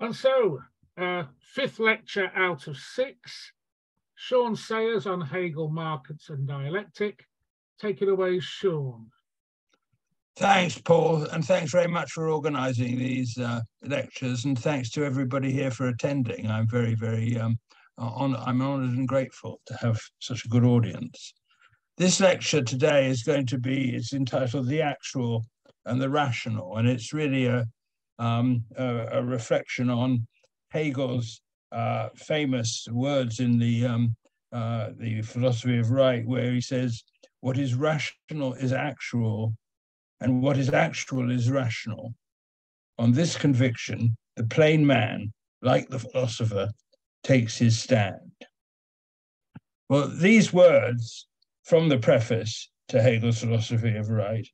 And so, uh, fifth lecture out of six, Sean Sayers on Hegel, Marx and dialectic. Take it away, Sean. Thanks, Paul, and thanks very much for organising these uh, lectures, and thanks to everybody here for attending. I'm very, very um, I'm honoured and grateful to have such a good audience. This lecture today is going to be, it's entitled The Actual and the Rational, and it's really a, um, a, a, reflection on Hegel's uh, famous words in the, um, uh, the philosophy of right, where he says, what is rational is actual, and what is actual is rational. On this conviction, the plain man, like the philosopher, takes his stand. Well, these words from the preface to Hegel's philosophy of right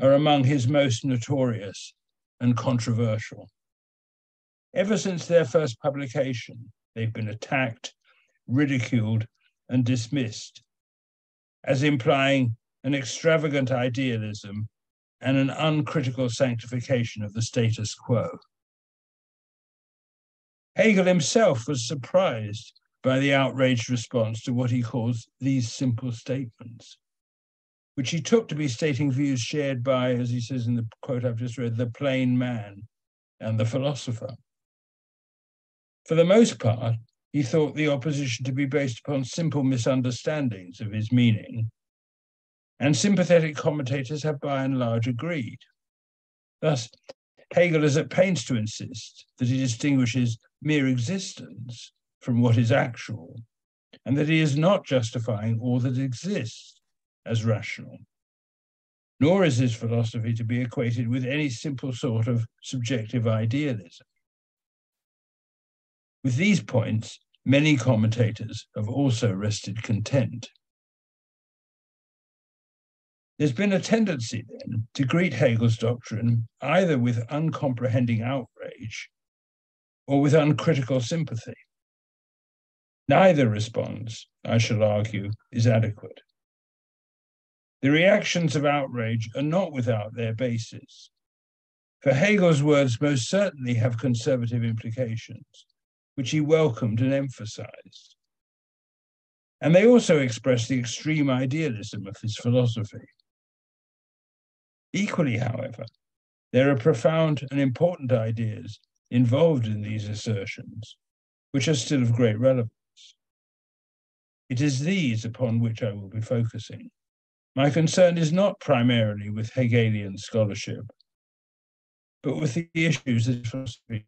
are among his most notorious and controversial. Ever since their first publication, they've been attacked, ridiculed, and dismissed as implying an extravagant idealism and an uncritical sanctification of the status quo. Hegel himself was surprised by the outraged response to what he calls these simple statements, which he took to be stating views shared by, as he says in the quote I've just read, the plain man and the philosopher. For the most part, he thought the opposition to be based upon simple misunderstandings of his meaning and sympathetic commentators have by and large agreed. Thus, Hegel is at pains to insist that he distinguishes mere existence from what is actual, and that he is not justifying all that exists as rational. Nor is his philosophy to be equated with any simple sort of subjective idealism. With these points, many commentators have also rested content. There's been a tendency then to greet Hegel's doctrine either with uncomprehending outrage or with uncritical sympathy. Neither response, I shall argue, is adequate. The reactions of outrage are not without their basis, for Hegel's words most certainly have conservative implications, which he welcomed and emphasized. And they also express the extreme idealism of his philosophy. Equally, however, there are profound and important ideas involved in these assertions, which are still of great relevance. It is these upon which I will be focusing. My concern is not primarily with Hegelian scholarship, but with the issues that philosophy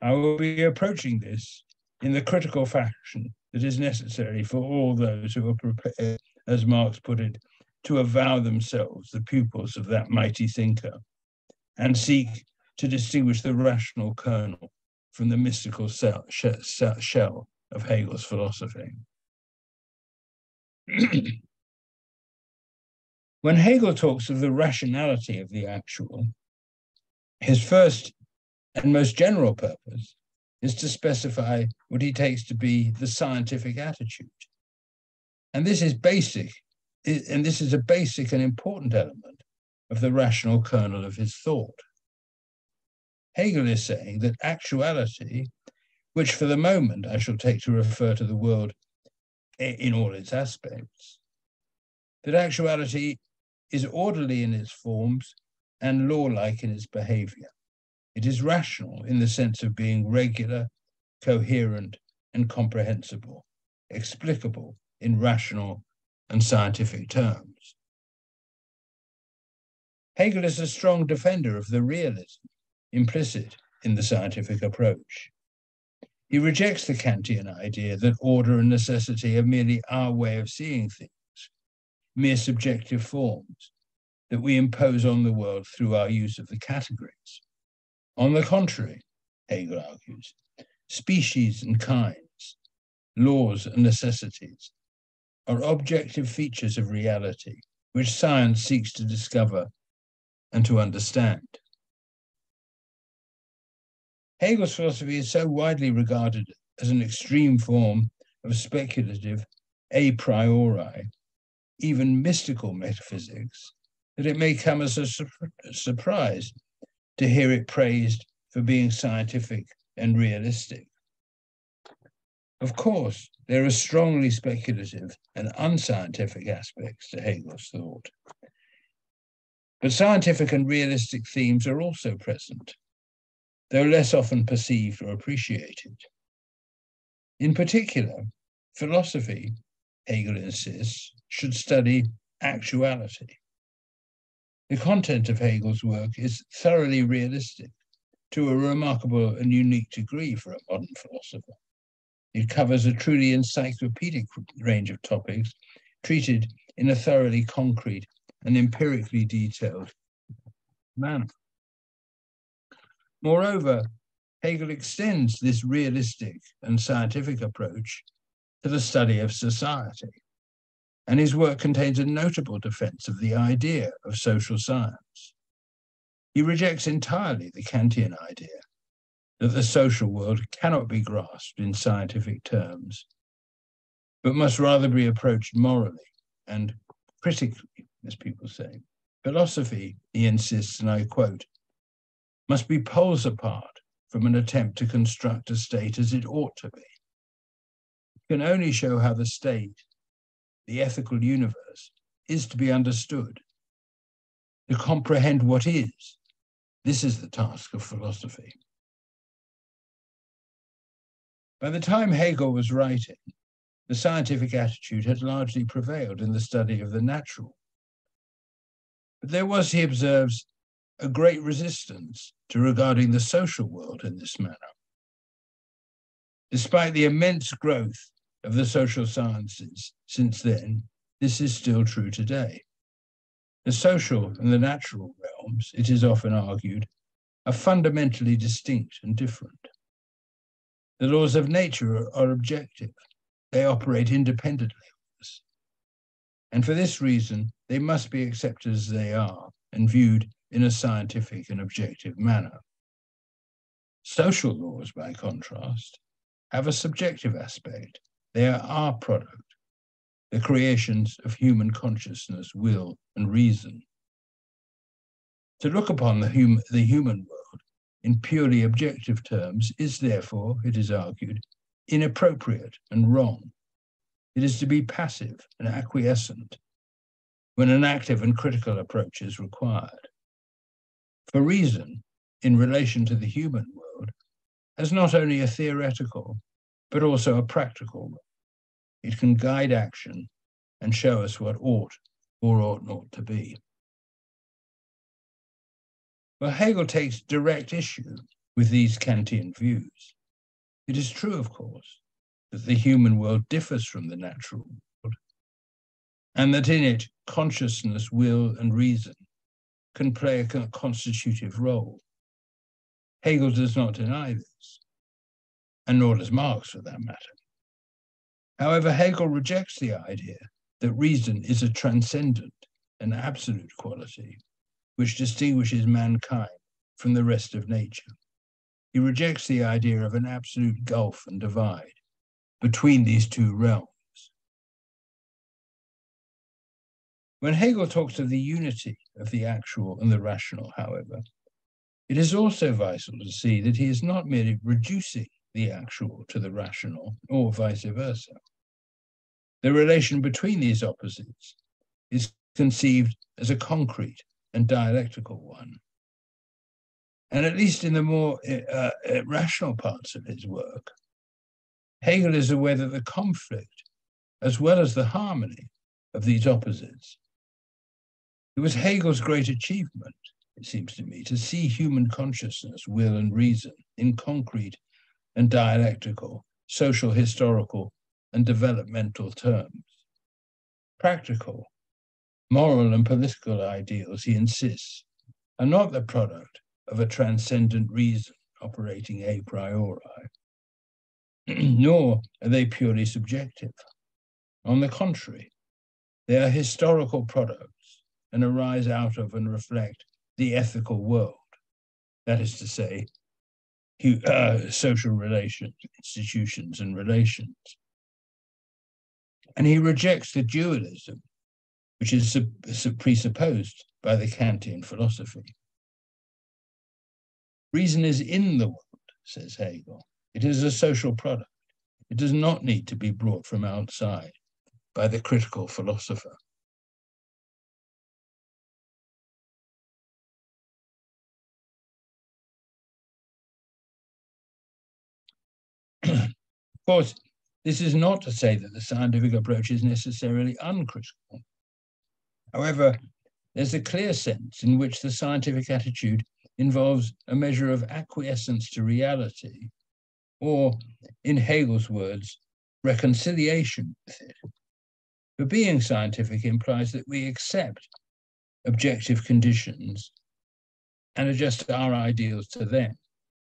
I will be approaching this in the critical fashion that is necessary for all those who are prepared, as Marx put it, to avow themselves the pupils of that mighty thinker and seek to distinguish the rational kernel from the mystical shell, shell of Hegel's philosophy. when Hegel talks of the rationality of the actual, his first and most general purpose is to specify what he takes to be the scientific attitude. And this is basic and this is a basic and important element of the rational kernel of his thought. Hegel is saying that actuality, which for the moment I shall take to refer to the world in all its aspects, that actuality is orderly in its forms and law like in its behavior. It is rational in the sense of being regular, coherent, and comprehensible, explicable in rational and scientific terms. Hegel is a strong defender of the realism implicit in the scientific approach. He rejects the Kantian idea that order and necessity are merely our way of seeing things, mere subjective forms that we impose on the world through our use of the categories. On the contrary, Hegel argues, species and kinds, laws and necessities are objective features of reality which science seeks to discover and to understand. Hegel's philosophy is so widely regarded as an extreme form of speculative a priori, even mystical metaphysics, that it may come as a su- surprise to hear it praised for being scientific and realistic. Of course, there are strongly speculative and unscientific aspects to Hegel's thought. But scientific and realistic themes are also present, though less often perceived or appreciated. In particular, philosophy, Hegel insists, should study actuality. The content of Hegel's work is thoroughly realistic to a remarkable and unique degree for a modern philosopher. It covers a truly encyclopedic range of topics treated in a thoroughly concrete and empirically detailed manner. Moreover, Hegel extends this realistic and scientific approach to the study of society, and his work contains a notable defense of the idea of social science. He rejects entirely the Kantian idea that the social world cannot be grasped in scientific terms, but must rather be approached morally and critically, as people say. Philosophy, he insists, and I quote, must be poles apart from an attempt to construct a state as it ought to be. It can only show how the state, the ethical universe, is to be understood. To comprehend what is, this is the task of philosophy. By the time Hegel was writing, the scientific attitude had largely prevailed in the study of the natural. But there was, he observes, a great resistance to regarding the social world in this manner. Despite the immense growth of the social sciences since then, this is still true today. The social and the natural realms, it is often argued, are fundamentally distinct and different. The laws of nature are, objective. They operate independently of us. And for this reason, they must be accepted as they are and viewed in a scientific and objective manner. Social laws, by contrast, have a subjective aspect. They are our product, the creations of human consciousness, will, and reason. To look upon the, hum- the human world in purely objective terms is therefore, it is argued, inappropriate and wrong. It is to be passive and acquiescent when an active and critical approach is required. For reason, in relation to the human world, has not only a theoretical, but also a practical role. It can guide action and show us what ought or ought not to be. Well, Hegel takes direct issue with these Kantian views. It is true, of course, that the human world differs from the natural world, and that in it consciousness, will, and reason can play a constitutive role. Hegel does not deny this, and nor does Marx for that matter. However, Hegel rejects the idea that reason is a transcendent and absolute quality which distinguishes mankind from the rest of nature. He rejects the idea of an absolute gulf and divide between these two realms. When Hegel talks of the unity of the actual and the rational, however, it is also vital to see that he is not merely reducing the actual to the rational or vice versa. The relation between these opposites is conceived as a concrete and dialectical one. And at least in the more uh, uh, rational parts of his work, Hegel is aware that the conflict, as well as the harmony of these opposites, it was Hegel's great achievement, it seems to me, to see human consciousness, will, and reason in concrete and dialectical, social, historical, and developmental terms. Practical, moral and political ideals, he insists, are not the product of a transcendent reason operating a priori, nor are they purely subjective. On the contrary, they are historical products and arise out of and reflect the ethical world, that is to say, uh, social relations, institutions, and relations. And he rejects the dualism which is presupposed by the Kantian philosophy. Reason is in the world, says Hegel. It is a social product. It does not need to be brought from outside by the critical philosopher. Course, this is not to say that the scientific approach is necessarily uncritical. However, there's a clear sense in which the scientific attitude involves a measure of acquiescence to reality, or, in Hegel's words, reconciliation with it. For being scientific implies that we accept objective conditions and adjust our ideals to them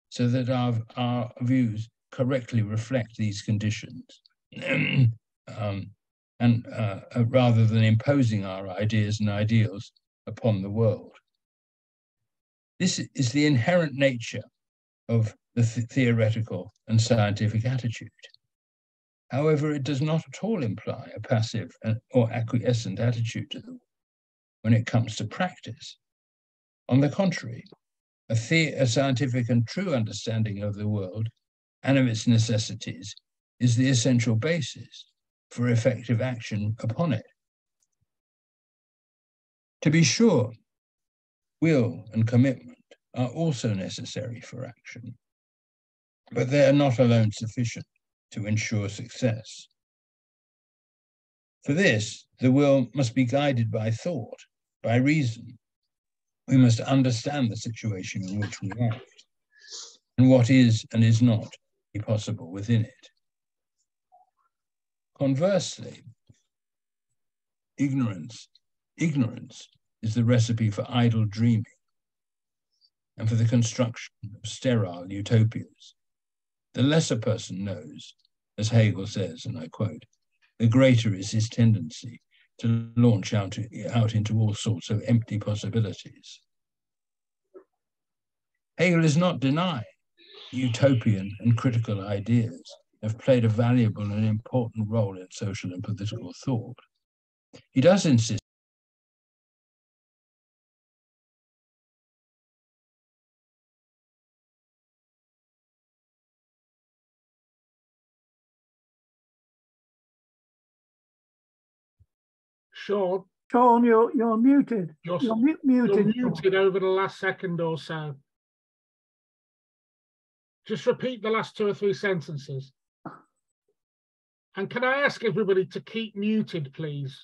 so that our, our views correctly reflect these conditions. um, and uh, uh, rather than imposing our ideas and ideals upon the world. This is the inherent nature of the th theoretical and scientific attitude. However, it does not at all imply a passive or acquiescent attitude to the world when it comes to practice. On the contrary, a, a scientific and true understanding of the world and of its necessities is the essential basis for effective action upon it. To be sure, will and commitment are also necessary for action, but they are not alone sufficient to ensure success. For this, the will must be guided by thought, by reason. We must understand the situation in which we act and what is and is not possible within it. Conversely, ignorance, ignorance is the recipe for idle dreaming and for the construction of sterile utopias. The lesser person knows, as Hegel says, and I quote, the greater is his tendency to launch out, out into all sorts of empty possibilities. Hegel is not denying utopian and critical ideas have played a valuable and important role in social and political thought. He does insist Sean. Sean, you're you're muted. You're, you're mu muted. You're muted over the last second or so. Just repeat the last two or three sentences. And can I ask everybody to keep muted, please?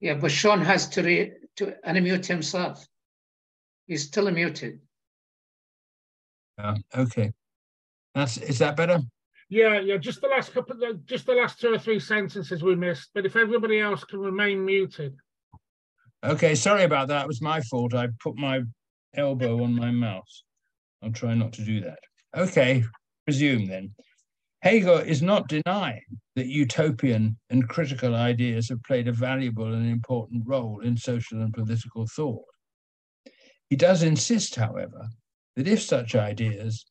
Yeah, but Sean has to re to unmute himself. He's still muted. Yeah, okay. That's is that better? Yeah, yeah. Just the last couple, just the last two or three sentences we missed. But if everybody else can remain muted. Okay, sorry about that. It was my fault. I put my elbow on my mouse. I'll try not to do that. Okay, resume then. Hegel is not denying that utopian and critical ideas have played a valuable and important role in social and political thought. He does insist, however, that if such ideas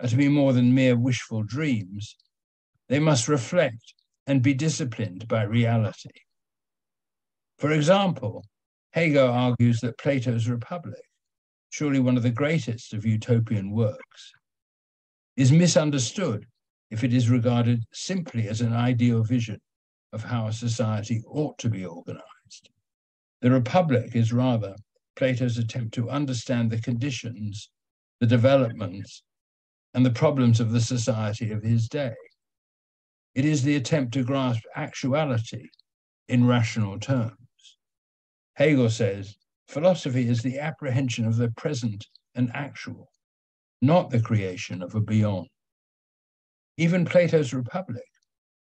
are to be more than mere wishful dreams, they must reflect and be disciplined by reality. For example, Hegel argues that Plato's Republic, surely one of the greatest of utopian works, is misunderstood if it is regarded simply as an ideal vision of how a society ought to be organized. The Republic is rather Plato's attempt to understand the conditions, the developments, and the problems of the society of his day. It is the attempt to grasp actuality in rational terms. Hegel says philosophy is the apprehension of the present and actual, not the creation of a beyond. Even Plato's Republic,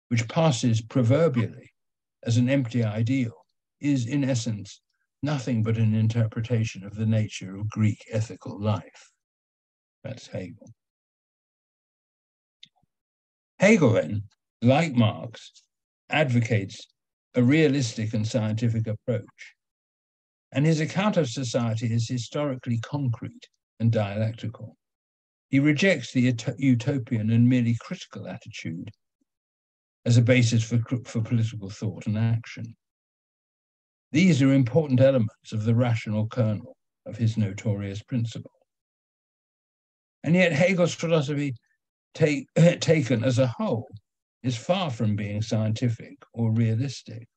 which passes proverbially as an empty ideal, is in essence nothing but an interpretation of the nature of Greek ethical life. That's Hegel. Hegel, then, like Marx, advocates a realistic and scientific approach. And his account of society is historically concrete and dialectical. He rejects the utopian and merely critical attitude as a basis for, for political thought and action. These are important elements of the rational kernel of his notorious principle. And yet Hegel's philosophy take, taken as a whole is far from being scientific or realistic.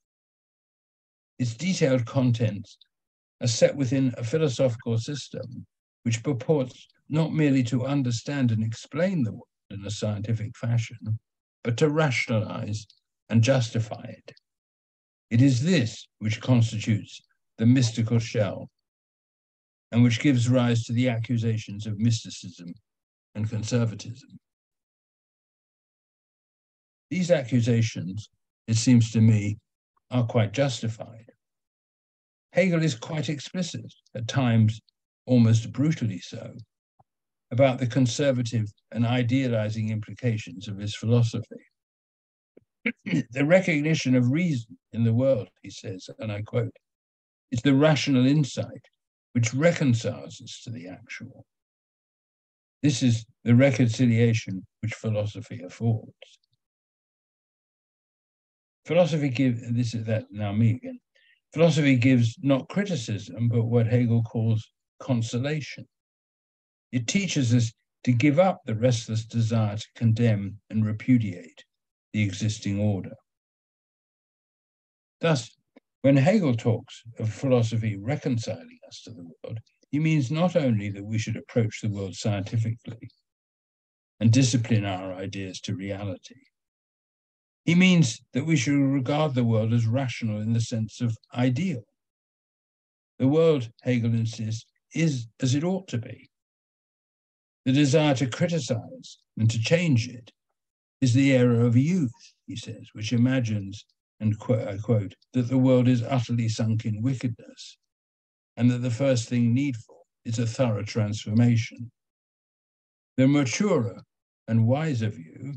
Its detailed contents are set within a philosophical system which purports not merely to understand and explain the world in a scientific fashion, but to rationalize and justify it. It is this which constitutes the mystical shell and which gives rise to the accusations of mysticism and conservatism. These accusations, it seems to me, are quite justified. Hegel is quite explicit, at times almost brutally so, about the conservative and idealizing implications of his philosophy. the recognition of reason in the world, he says, and I quote, is the rational insight which reconciles us to the actual. This is the reconciliation which philosophy affords. Philosophy gives, this is that now me again. Philosophy gives not criticism, but what Hegel calls consolation. It teaches us to give up the restless desire to condemn and repudiate the existing order. Thus, when Hegel talks of philosophy reconciling us to the world, he means not only that we should approach the world scientifically and discipline our ideas to reality, he means that we should regard the world as rational in the sense of ideal. The world, Hegel insists, is as it ought to be. The desire to criticize and to change it is the error of youth, he says, which imagines, and I quote, that the world is utterly sunk in wickedness, and that the first thing needful is a thorough transformation. The maturer and wiser view,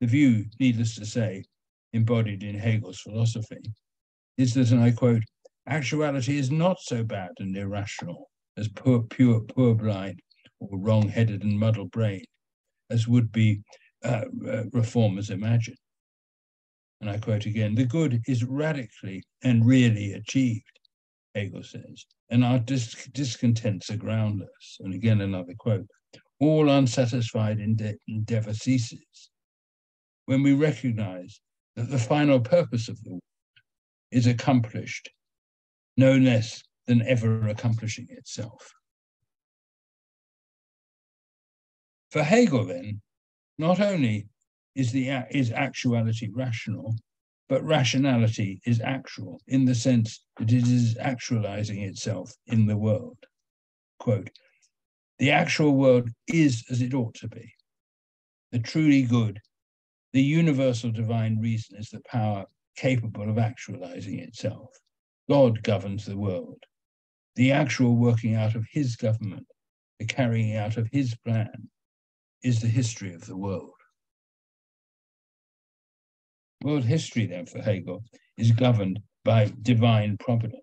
the view, needless to say, embodied in Hegel's philosophy, is that, and I quote, actuality is not so bad and irrational as poor, pure, poor or wrong-headed and muddle brained as would be uh, uh, reformers imagine. And I quote again, the good is radically and really achieved, Hegel says, and our dis- discontents are groundless. And again, another quote, all unsatisfied ende- endeavor ceases when we recognize that the final purpose of the world is accomplished no less than ever accomplishing itself. For Hegel, then, not only is, the, is actuality rational, but rationality is actual in the sense that it is actualizing itself in the world. Quote, the actual world is as it ought to be. The truly good, the universal divine reason is the power capable of actualizing itself. God governs the world. The actual working out of his government, the carrying out of his plan, is the history of the world. World history, then, for Hegel, is governed by divine providence.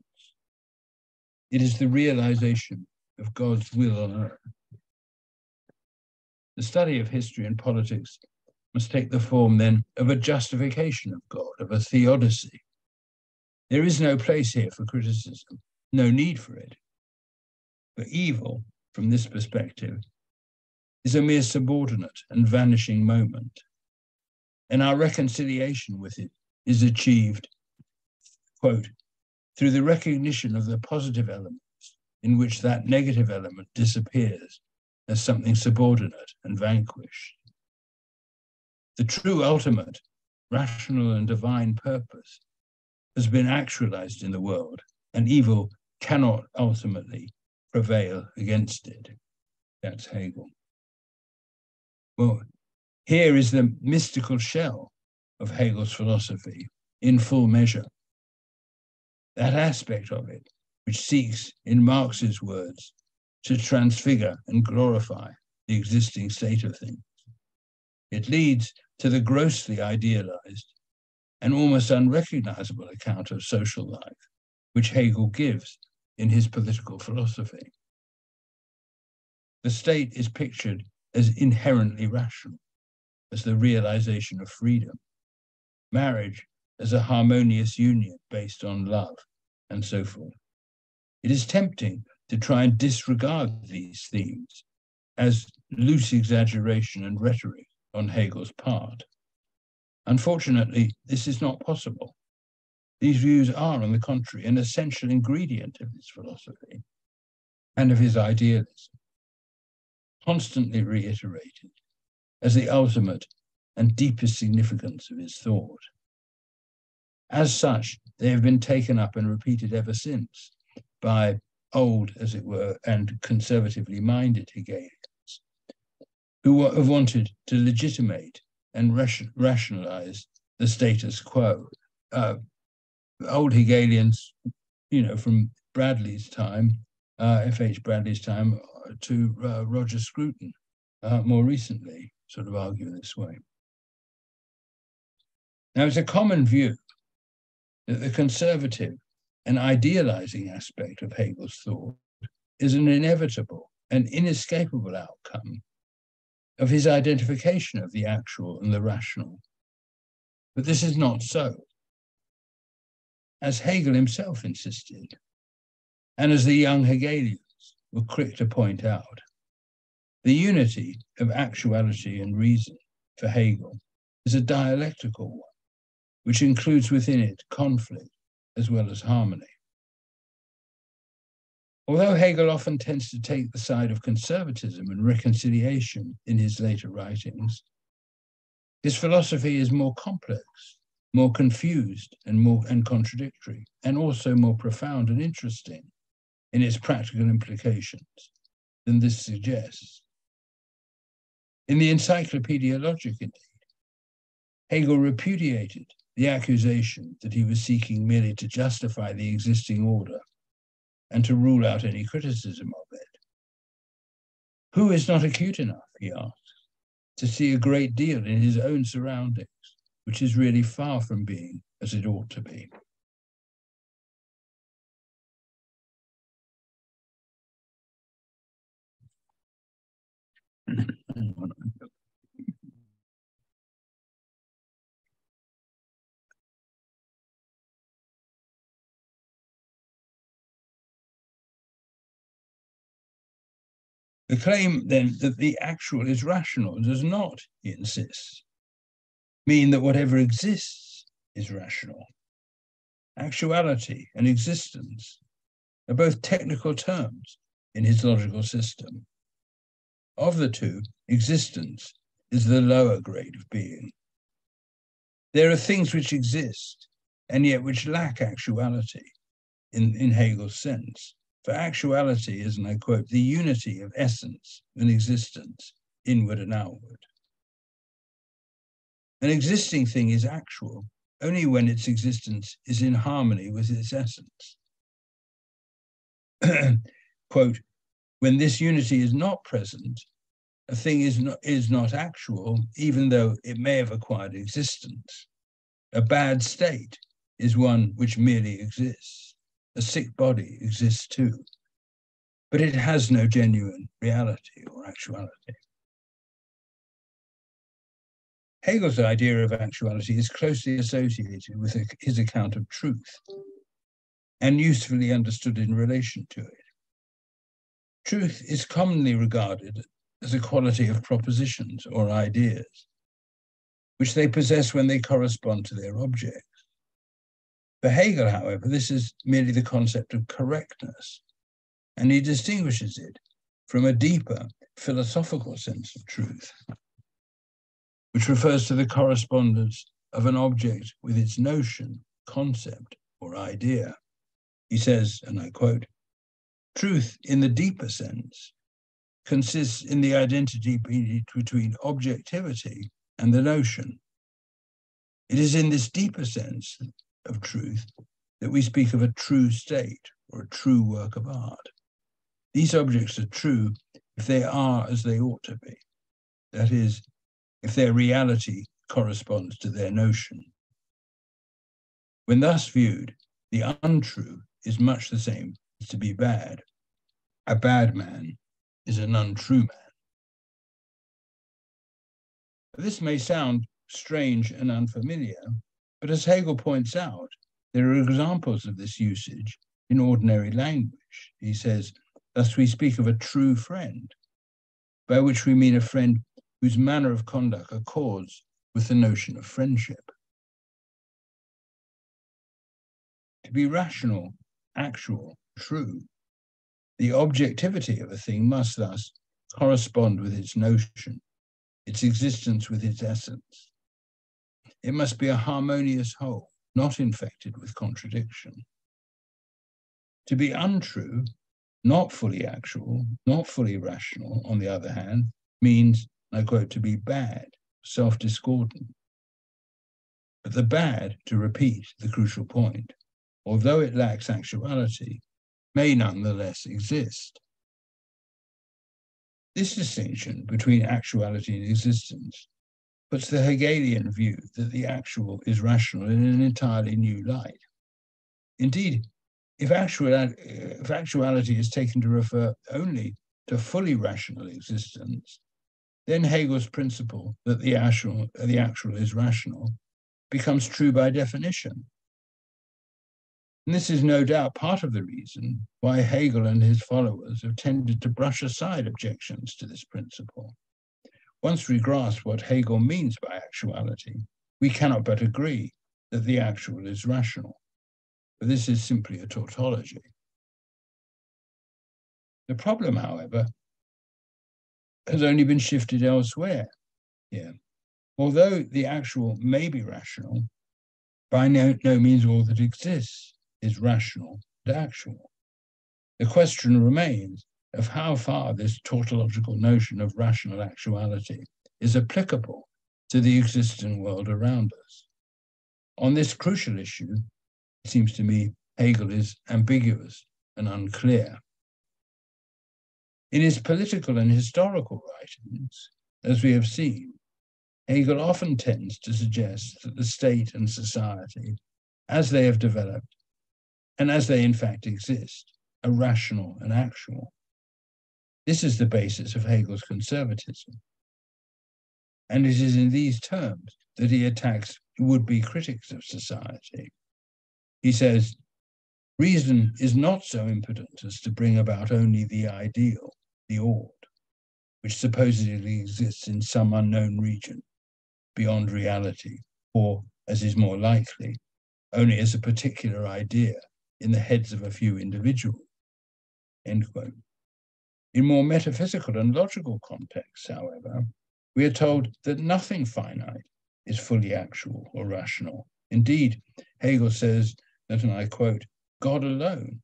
It is the realization of God's will on earth. The study of history and politics must take the form, then, of a justification of God, of a theodicy. There is no place here for criticism, no need for it. For evil, from this perspective, is a mere subordinate and vanishing moment. And our reconciliation with it is achieved, quote, through the recognition of the positive elements in which that negative element disappears as something subordinate and vanquished. The true ultimate, rational and divine purpose has been actualized in the world, and evil cannot ultimately prevail against it. That's Hegel. Well, here is the mystical shell of Hegel's philosophy in full measure. That aspect of it, which seeks, in Marx's words, to transfigure and glorify the existing state of things. It leads to the grossly idealized and almost unrecognizable account of social life, which Hegel gives in his political philosophy. The state is pictured as inherently rational, as the realization of freedom. Marriage as a harmonious union based on love, and so forth. It is tempting to try and disregard these themes as loose exaggeration and rhetoric on Hegel's part. Unfortunately, this is not possible. These views are, on the contrary, an essential ingredient of his philosophy and of his idealism, constantly reiterated as the ultimate and deepest significance of his thought. As such, they have been taken up and repeated ever since by old, as it were, and conservatively minded Hegelians, who have wanted to legitimate and rationalize the status quo. Uh, old Hegelians, you know, from Bradley's time, uh, F.H. Bradley's time, uh, to uh, Roger Scruton uh, more recently, sort of argue this way. Now, it's a common view that the conservative and idealizing aspect of Hegel's thought is an inevitable and inescapable outcome of his identification of the actual and the rational. But this is not so. As Hegel himself insisted, and as the young Hegelians were quick to point out, the unity of actuality and reason for Hegel is a dialectical one, which includes within it conflict as well as harmony. Although Hegel often tends to take the side of conservatism and reconciliation in his later writings, his philosophy is more complex, more confused and more and contradictory, and also more profound and interesting in its practical implications than this suggests. In the Encyclopedia Logic, indeed, Hegel repudiated the accusation that he was seeking merely to justify the existing order and to rule out any criticism of it. Who is not acute enough, he asks, to see a great deal in his own surroundings, which is really far from being as it ought to be? The claim then that the actual is rational does not, he insists, mean that whatever exists is rational. Actuality and existence are both technical terms in his logical system. Of the two, existence is the lower grade of being. There are things which exist and yet which lack actuality in, in Hegel's sense. For actuality is, and I quote, the unity of essence and existence, inward and outward. An existing thing is actual only when its existence is in harmony with its essence. quote, when this unity is not present, a thing is not, is not actual, even though it may have acquired existence. A bad state is one which merely exists a sick body exists too, but it has no genuine reality or actuality. Hegel's idea of actuality is closely associated with his account of truth and usefully understood in relation to it. Truth is commonly regarded as a quality of propositions or ideas, which they possess when they correspond to their object. For Hegel, however, this is merely the concept of correctness, and he distinguishes it from a deeper philosophical sense of truth, which refers to the correspondence of an object with its notion, concept, or idea. He says, and I quote, truth in the deeper sense consists in the identity between objectivity and the notion. It is in this deeper sense of truth that we speak of a true state or a true work of art. These objects are true if they are as they ought to be. That is, if their reality corresponds to their notion. When thus viewed, the untrue is much the same as to be bad. A bad man is an untrue man. This may sound strange and unfamiliar, but as Hegel points out, there are examples of this usage in ordinary language. He says, thus we speak of a true friend. by which we mean a friend whose manner of conduct accords with the notion of friendship. To be rational, actual, true, the objectivity of a thing must thus correspond with its notion, its existence with its essence. It must be a harmonious whole, not infected with contradiction. To be untrue, not fully actual, not fully rational, on the other hand, means, I quote, to be bad, self discordant. But the bad, to repeat the crucial point, although it lacks actuality, may nonetheless exist. This distinction between actuality and existence puts the Hegelian view that the actual is rational in an entirely new light. Indeed, if, actual, uh, if actuality is taken to refer only to fully rational existence, then Hegel's principle that the actual, the actual is rational becomes true by definition. And this is no doubt part of the reason why Hegel and his followers have tended to brush aside objections to this principle. Once we grasp what Hegel means by actuality, we cannot but agree that the actual is rational. But this is simply a tautology. The problem, however, has only been shifted elsewhere here. Although the actual may be rational, by no, no means all that exists is rational and actual. The question remains of how far this tautological notion of rational actuality is applicable to the existing world around us. On this crucial issue, it seems to me Hegel is ambiguous and unclear. In his political and historical writings, as we have seen, Hegel often tends to suggest that the state and society, as they have developed, and as they in fact exist, are rational and actual. This is the basis of Hegel's conservatism. And it is in these terms that he attacks would be critics of society. He says, reason is not so impotent as to bring about only the ideal, the ought, which supposedly exists in some unknown region beyond reality, or, as is more likely, only as a particular idea in the heads of a few individuals. End quote. In more metaphysical and logical contexts, however, we are told that nothing finite is fully actual or rational. Indeed, Hegel says that, and I quote, God alone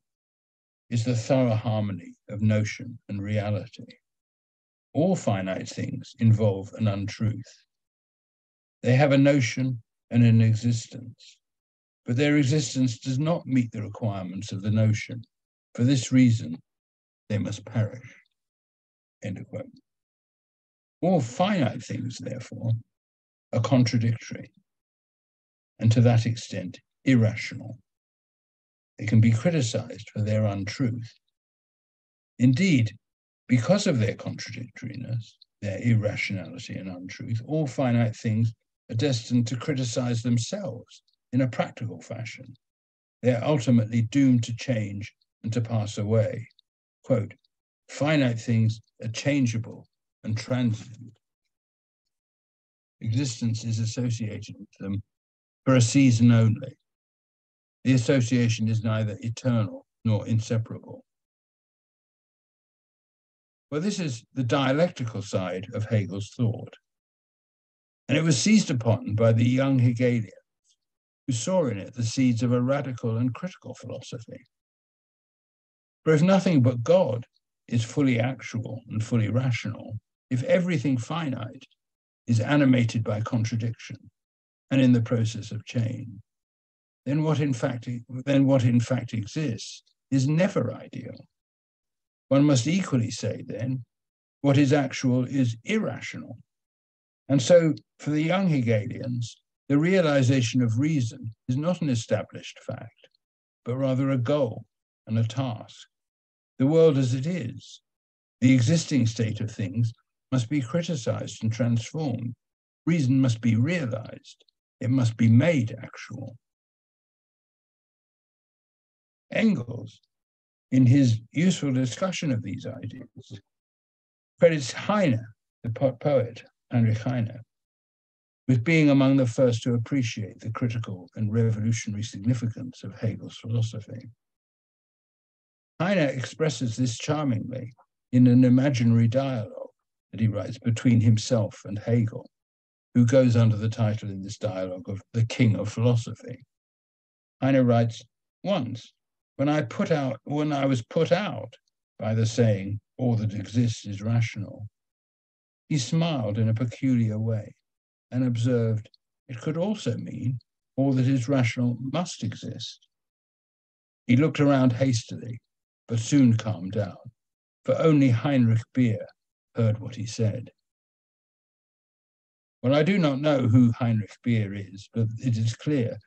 is the thorough harmony of notion and reality. All finite things involve an untruth. They have a notion and an existence, but their existence does not meet the requirements of the notion. For this reason, they must perish. End of quote. All finite things, therefore, are contradictory and to that extent irrational. They can be criticized for their untruth. Indeed, because of their contradictoriness, their irrationality and untruth, all finite things are destined to criticize themselves in a practical fashion. They are ultimately doomed to change and to pass away. Quote, finite things are changeable and transient. Existence is associated with them for a season only. The association is neither eternal nor inseparable. Well, this is the dialectical side of Hegel's thought. And it was seized upon by the young Hegelians, who saw in it the seeds of a radical and critical philosophy. For if nothing but God is fully actual and fully rational, if everything finite is animated by contradiction and in the process of change, then what in fact then what in fact exists is never ideal. One must equally say then what is actual is irrational. And so for the young Hegelians, the realization of reason is not an established fact, but rather a goal and a task the world as it is. The existing state of things must be criticized and transformed. Reason must be realized. It must be made actual. Engels, in his useful discussion of these ideas, credits Heine, the poet Heinrich Heine, with being among the first to appreciate the critical and revolutionary significance of Hegel's philosophy. Heine expresses this charmingly in an imaginary dialogue that he writes between himself and Hegel, who goes under the title in this dialogue of The King of Philosophy. Heine writes, Once, when I put out when I was put out by the saying, all that exists is rational, he smiled in a peculiar way and observed it could also mean all that is rational must exist. He looked around hastily, but soon calmed down, for only Heinrich Beer heard what he said. Well, I do not know who Heinrich Beer is, but it is clear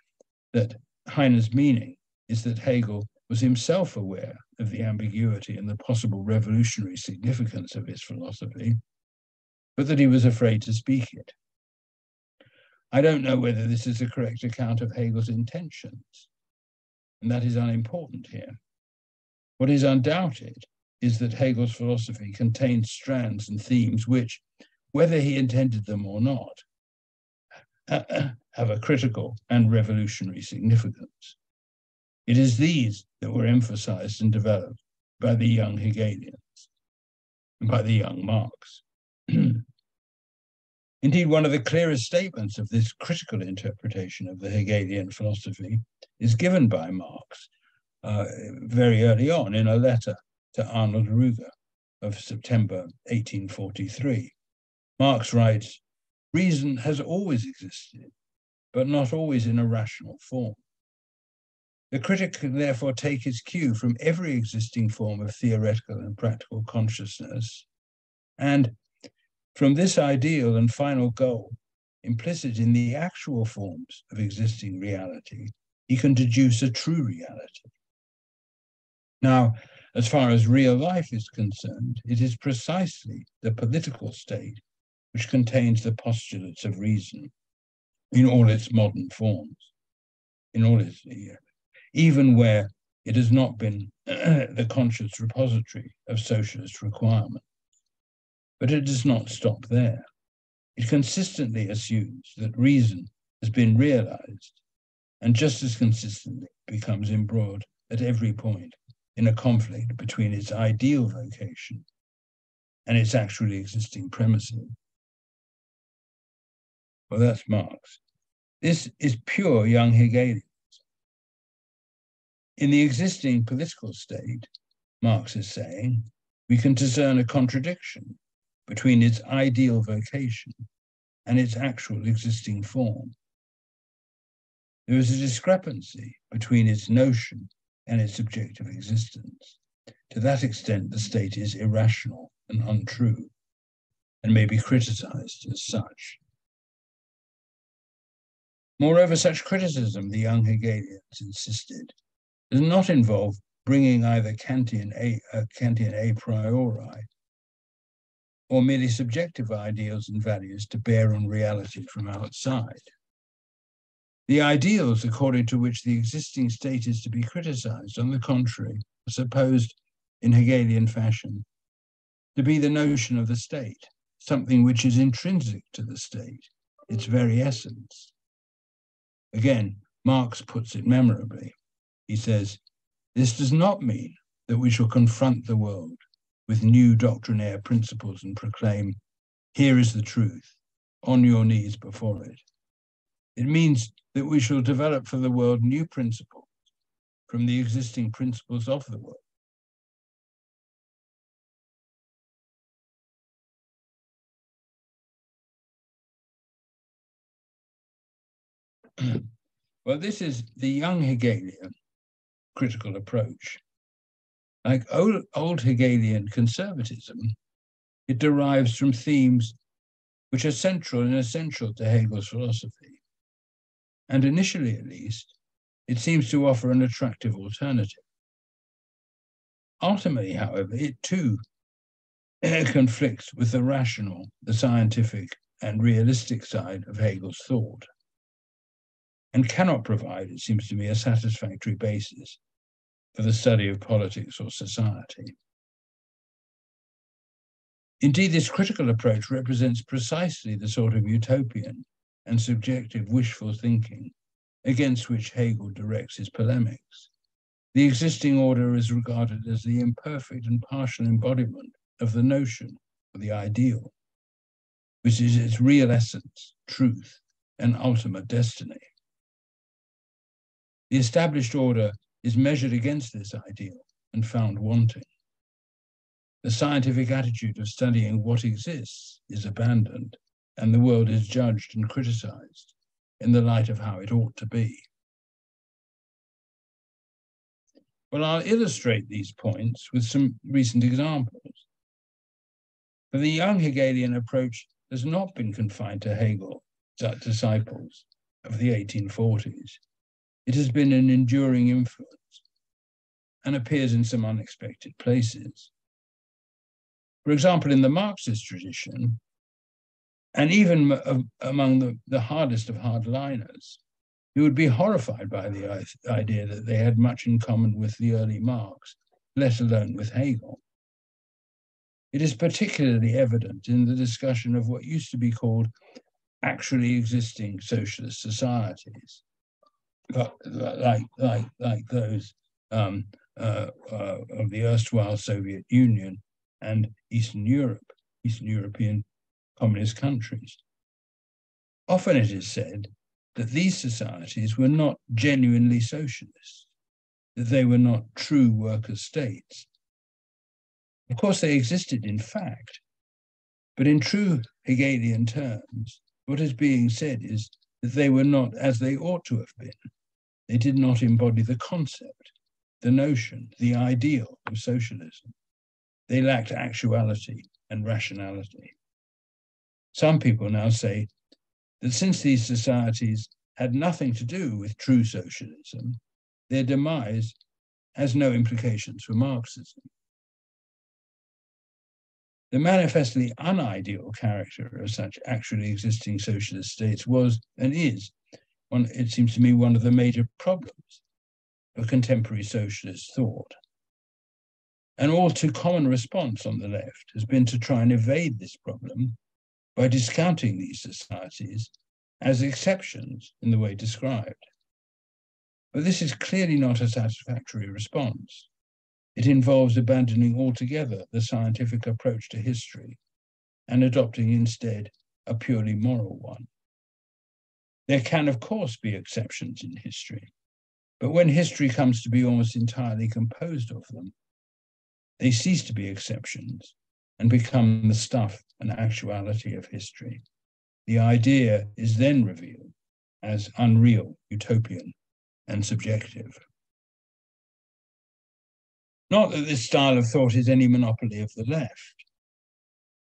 that Heine's meaning is that Hegel was himself aware of the ambiguity and the possible revolutionary significance of his philosophy, but that he was afraid to speak it. I don't know whether this is a correct account of Hegel's intentions, and that is unimportant here. What is undoubted is that Hegel's philosophy contains strands and themes which, whether he intended them or not, have a critical and revolutionary significance. It is these that were emphasized and developed by the young Hegelians and by the young Marx. Indeed, one of the clearest statements of this critical interpretation of the Hegelian philosophy is given by Marx uh, very early on in a letter to Arnold Ruge of September 1843. Marx writes, Reason has always existed, but not always in a rational form. The critic can therefore take his cue from every existing form of theoretical and practical consciousness and from this ideal and final goal, implicit in the actual forms of existing reality, he can deduce a true reality. Now, as far as real life is concerned, it is precisely the political state which contains the postulates of reason in all its modern forms, in all its, even where it has not been the conscious repository of socialist requirement. But it does not stop there. It consistently assumes that reason has been realized and just as consistently becomes embroiled at every point in a conflict between its ideal vocation and its actually existing premises. Well, that's Marx. This is pure young Hegelianism. In the existing political state, Marx is saying, we can discern a contradiction between its ideal vocation and its actual existing form. There is a discrepancy between its notion and its objective existence. To that extent, the state is irrational and untrue and may be criticized as such. Moreover, such criticism, the young Hegelians insisted, does not involve bringing either Kantian a, uh, Kantian a priori or merely subjective ideals and values to bear on reality from outside. The ideals according to which the existing state is to be criticized, on the contrary, are supposed in Hegelian fashion to be the notion of the state, something which is intrinsic to the state, its very essence. Again, Marx puts it memorably. He says, This does not mean that we shall confront the world with new doctrinaire principles and proclaim, here is the truth, on your knees before it. It means that we shall develop for the world new principles from the existing principles of the world. well, this is the young Hegelian critical approach. Like old, old Hegelian conservatism, it derives from themes which are central and essential to Hegel's philosophy. And initially, at least, it seems to offer an attractive alternative. Ultimately, however, it too conflicts with the rational, the scientific, and realistic side of Hegel's thought, and cannot provide, it seems to me, a satisfactory basis for the study of politics or society. Indeed, this critical approach represents precisely the sort of utopian and subjective wishful thinking against which Hegel directs his polemics. The existing order is regarded as the imperfect and partial embodiment of the notion or the ideal, which is its real essence, truth, and ultimate destiny. The established order is measured against this ideal and found wanting. The scientific attitude of studying what exists is abandoned, and the world is judged and criticized in the light of how it ought to be. Well, I'll illustrate these points with some recent examples. For the young Hegelian approach has not been confined to Hegel's disciples of the 1840s. It has been an enduring influence and appears in some unexpected places. For example, in the Marxist tradition, and even among the, the hardest of hardliners, you would be horrified by the idea that they had much in common with the early Marx, let alone with Hegel. It is particularly evident in the discussion of what used to be called actually existing socialist societies, like, like, like those um, uh, uh, of the erstwhile Soviet Union and Eastern Europe, Eastern European communist countries. Often it is said that these societies were not genuinely socialist, that they were not true worker states, of course, they existed in fact, but in true Hegelian terms, what is being said is that they were not as they ought to have been. They did not embody the concept, the notion, the ideal of socialism. They lacked actuality and rationality. Some people now say that since these societies had nothing to do with true socialism, their demise has no implications for Marxism. The manifestly unideal character of such actually existing socialist states was and is, one, it seems to me, one of the major problems of contemporary socialist thought. An all too common response on the left has been to try and evade this problem by discounting these societies as exceptions in the way described. But this is clearly not a satisfactory response. It involves abandoning altogether the scientific approach to history and adopting instead a purely moral one. There can, of course, be exceptions in history, but when history comes to be almost entirely composed of them, they cease to be exceptions and become the stuff and actuality of history. The idea is then revealed as unreal, utopian, and subjective. Not that this style of thought is any monopoly of the left.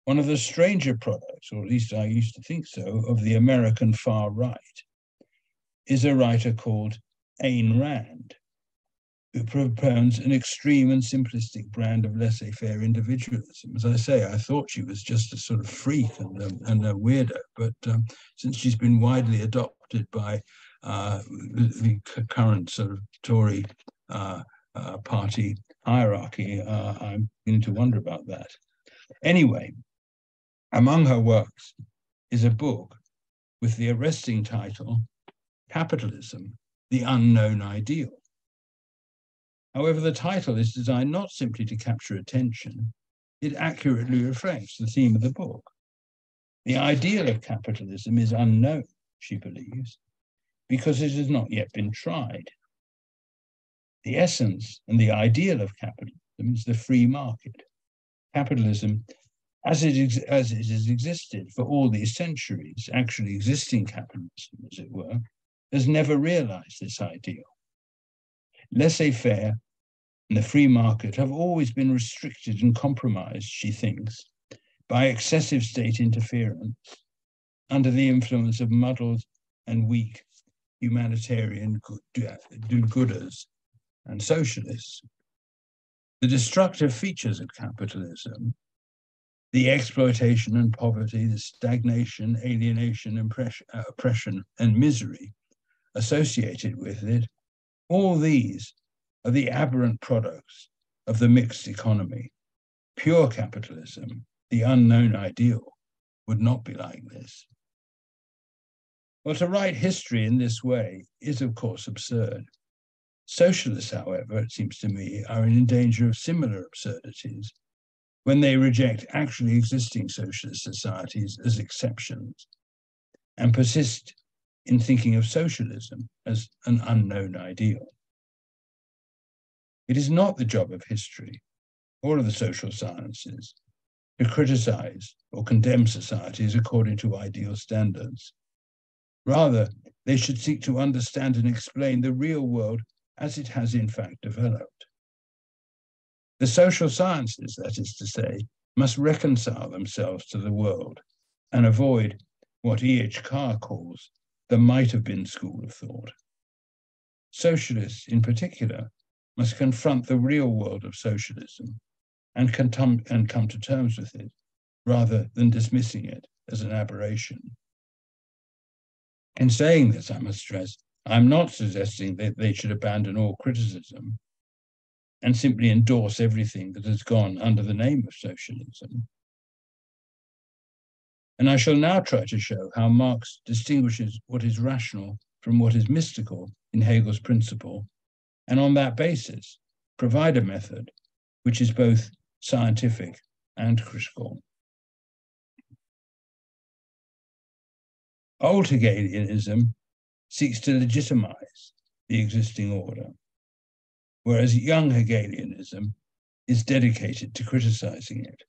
One of the stranger products, or at least I used to think so, of the American far right is a writer called Ayn Rand, who propounds an extreme and simplistic brand of laissez faire individualism. As I say, I thought she was just a sort of freak and, um, and a weirdo, but um, since she's been widely adopted by uh, the current sort of Tory uh, uh, party hierarchy, uh, I'm beginning to wonder about that. Anyway, among her works is a book with the arresting title, Capitalism, the Unknown Ideal. However, the title is designed not simply to capture attention, it accurately reflects the theme of the book. The ideal of capitalism is unknown, she believes, because it has not yet been tried. The essence and the ideal of capitalism is the free market. Capitalism, as it, as it has existed for all these centuries, actually existing capitalism, as it were, has never realized this ideal. Laissez faire and the free market have always been restricted and compromised, she thinks, by excessive state interference under the influence of muddled and weak humanitarian do-gooders and socialists. The destructive features of capitalism, the exploitation and poverty, the stagnation, alienation, uh, oppression, and misery associated with it, all these are the aberrant products of the mixed economy. Pure capitalism the unknown ideal, would not be like this. Well, to write history in this way is, of course, absurd. Socialists, however, it seems to me, are in danger of similar absurdities when they reject actually existing socialist societies as exceptions and persist in thinking of socialism as an unknown ideal. It is not the job of history or of the social sciences to criticize or condemn societies according to ideal standards. Rather, they should seek to understand and explain the real world as it has in fact developed. The social sciences, that is to say, must reconcile themselves to the world and avoid what E.H. Carr calls the might have been school of thought. Socialists, in particular, must confront the real world of socialism and, come, and come to terms with it rather than dismissing it as an aberration. In saying this, I must stress, I'm not suggesting that they should abandon all criticism and simply endorse everything that has gone under the name of socialism. And I shall now try to show how Marx distinguishes what is rational from what is mystical in Hegel's principle, and on that basis, provide a method which is both scientific and critical. Old Hegelianism seeks to legitimize the existing order, whereas young Hegelianism is dedicated to criticizing it.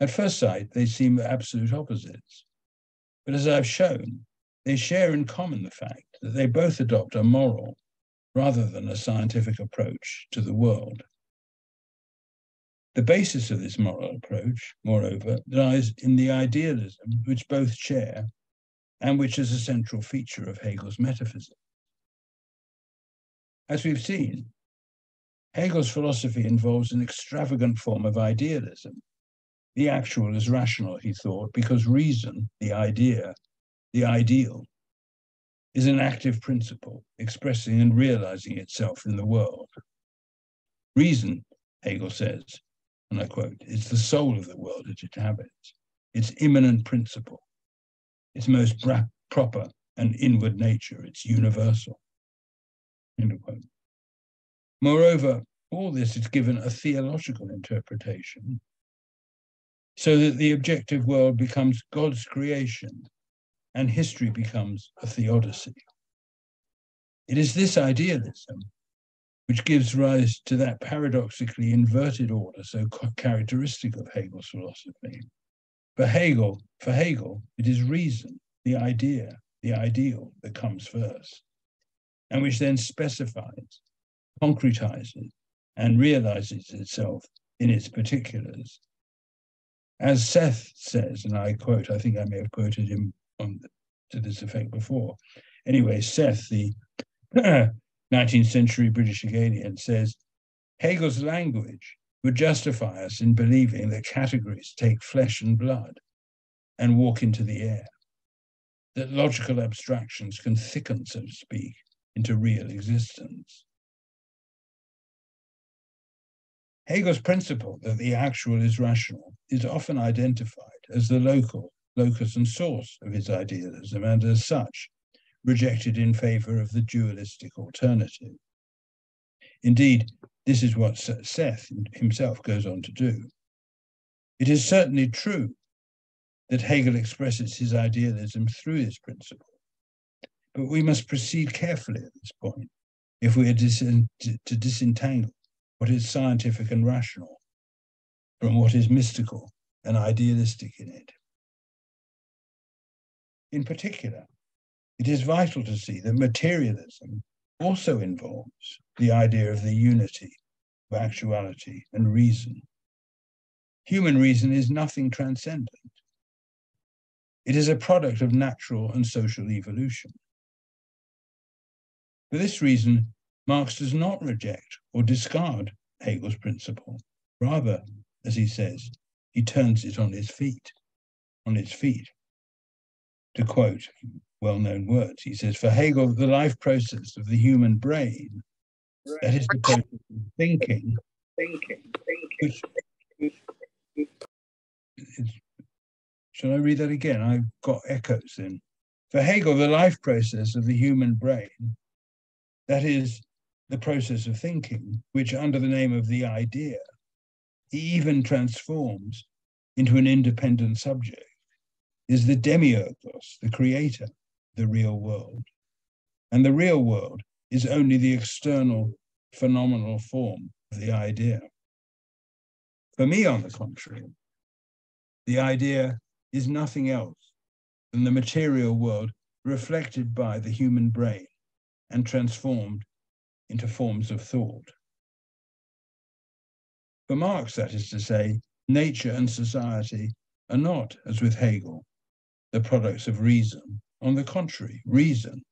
At first sight, they seem absolute opposites. But as I've shown, they share in common the fact that they both adopt a moral rather than a scientific approach to the world. The basis of this moral approach, moreover, lies in the idealism which both share and which is a central feature of Hegel's metaphysics. As we've seen, Hegel's philosophy involves an extravagant form of idealism the actual is rational, he thought, because reason, the idea, the ideal, is an active principle expressing and realizing itself in the world. Reason, Hegel says, and I quote, is the soul of the world it inhabits, its immanent principle, its most proper and inward nature, its universal. Moreover, all this is given a theological interpretation so that the objective world becomes God's creation and history becomes a theodicy. It is this idealism which gives rise to that paradoxically inverted order so characteristic of Hegel's philosophy. For Hegel, for Hegel, it is reason, the idea, the ideal that comes first, and which then specifies, concretizes, and realizes itself in its particulars as Seth says, and I quote, I think I may have quoted him on, to this effect before. Anyway, Seth, the 19th century British Hegelian, says Hegel's language would justify us in believing that categories take flesh and blood and walk into the air, that logical abstractions can thicken, so to speak, into real existence. Hegel's principle that the actual is rational is often identified as the local locus and source of his idealism, and as such, rejected in favor of the dualistic alternative. Indeed, this is what Seth himself goes on to do. It is certainly true that Hegel expresses his idealism through this principle, but we must proceed carefully at this point if we are to disentangle what is scientific and rational from what is mystical and idealistic in it. In particular, it is vital to see that materialism also involves the idea of the unity of actuality and reason. Human reason is nothing transcendent. It is a product of natural and social evolution. For this reason, Marx does not reject or discard Hegel's principle. Rather, as he says, he turns it on his feet, on its feet. To quote well-known words, he says, for Hegel, the life process of the human brain, that is the process of thinking, thinking, thinking. Which, Shall I read that again? I've got echoes in. For Hegel, the life process of the human brain, that is, the process of thinking, which under the name of the idea, he even transforms into an independent subject, is the demiurgos, the creator, the real world. And the real world is only the external phenomenal form of the idea. For me, on the contrary, the idea is nothing else than the material world reflected by the human brain and transformed into forms of thought. For Marx, that is to say, nature and society are not, as with Hegel, the products of reason. On the contrary, reason,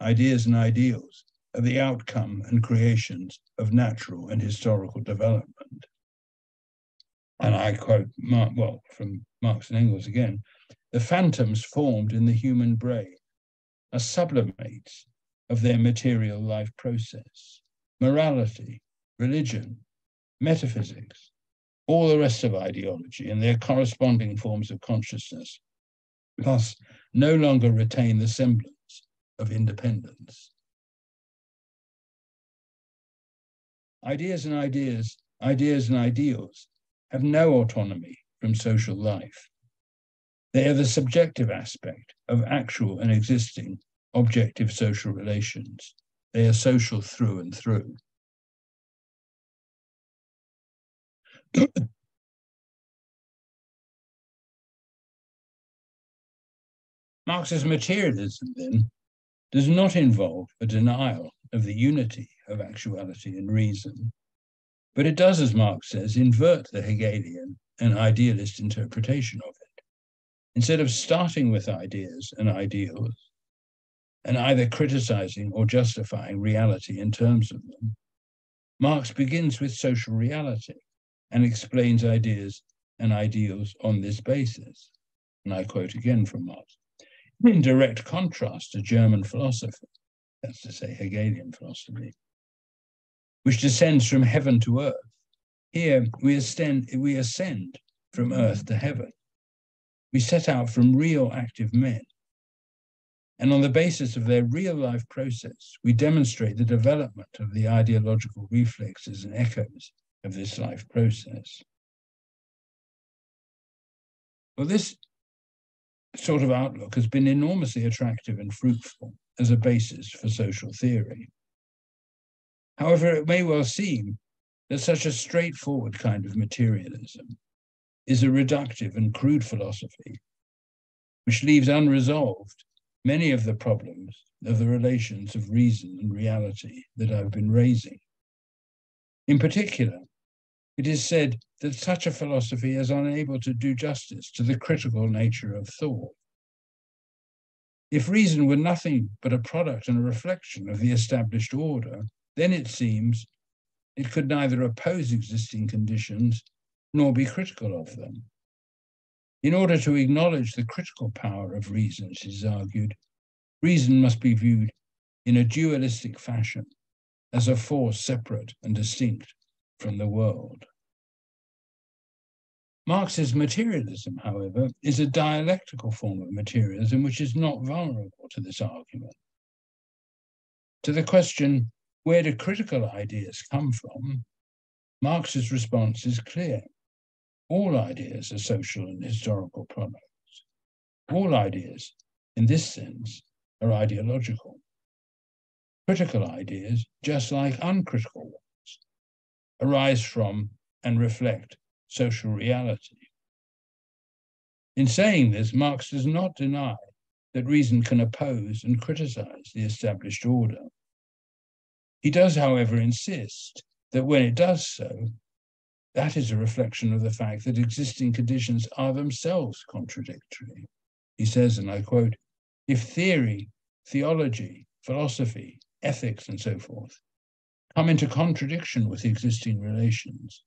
ideas and ideals, are the outcome and creations of natural and historical development. And I quote, Mark, well, from Marx and Engels again the phantoms formed in the human brain are sublimates of their material life process. Morality, religion, metaphysics, all the rest of ideology and their corresponding forms of consciousness, thus no longer retain the semblance of independence. Ideas and ideas, ideas and ideals have no autonomy from social life. They are the subjective aspect of actual and existing objective social relations. They are social through and through. Marx's materialism, then, does not involve a denial of the unity of actuality and reason, but it does, as Marx says, invert the Hegelian and idealist interpretation of it. Instead of starting with ideas and ideals, and either criticizing or justifying reality in terms of them, Marx begins with social reality and explains ideas and ideals on this basis. And I quote again from Marx in direct contrast to German philosophy, that's to say, Hegelian philosophy, which descends from heaven to earth. Here we ascend, we ascend from earth to heaven. We set out from real active men. And on the basis of their real life process, we demonstrate the development of the ideological reflexes and echoes of this life process. Well, this sort of outlook has been enormously attractive and fruitful as a basis for social theory. However, it may well seem that such a straightforward kind of materialism is a reductive and crude philosophy, which leaves unresolved many of the problems of the relations of reason and reality that I've been raising. In particular, it is said that such a philosophy is unable to do justice to the critical nature of thought. If reason were nothing but a product and a reflection of the established order, then it seems it could neither oppose existing conditions nor be critical of them. In order to acknowledge the critical power of reason, it is argued, reason must be viewed in a dualistic fashion as a force separate and distinct from the world. Marx's materialism, however, is a dialectical form of materialism which is not vulnerable to this argument. To the question, where do critical ideas come from? Marx's response is clear. All ideas are social and historical products. All ideas, in this sense, are ideological. Critical ideas, just like uncritical ones, arise from and reflect social reality. In saying this, Marx does not deny that reason can oppose and criticize the established order. He does, however, insist that when it does so, that is a reflection of the fact that existing conditions are themselves contradictory. He says, and I quote, if theory, theology, philosophy, ethics, and so forth come into contradiction with existing relations,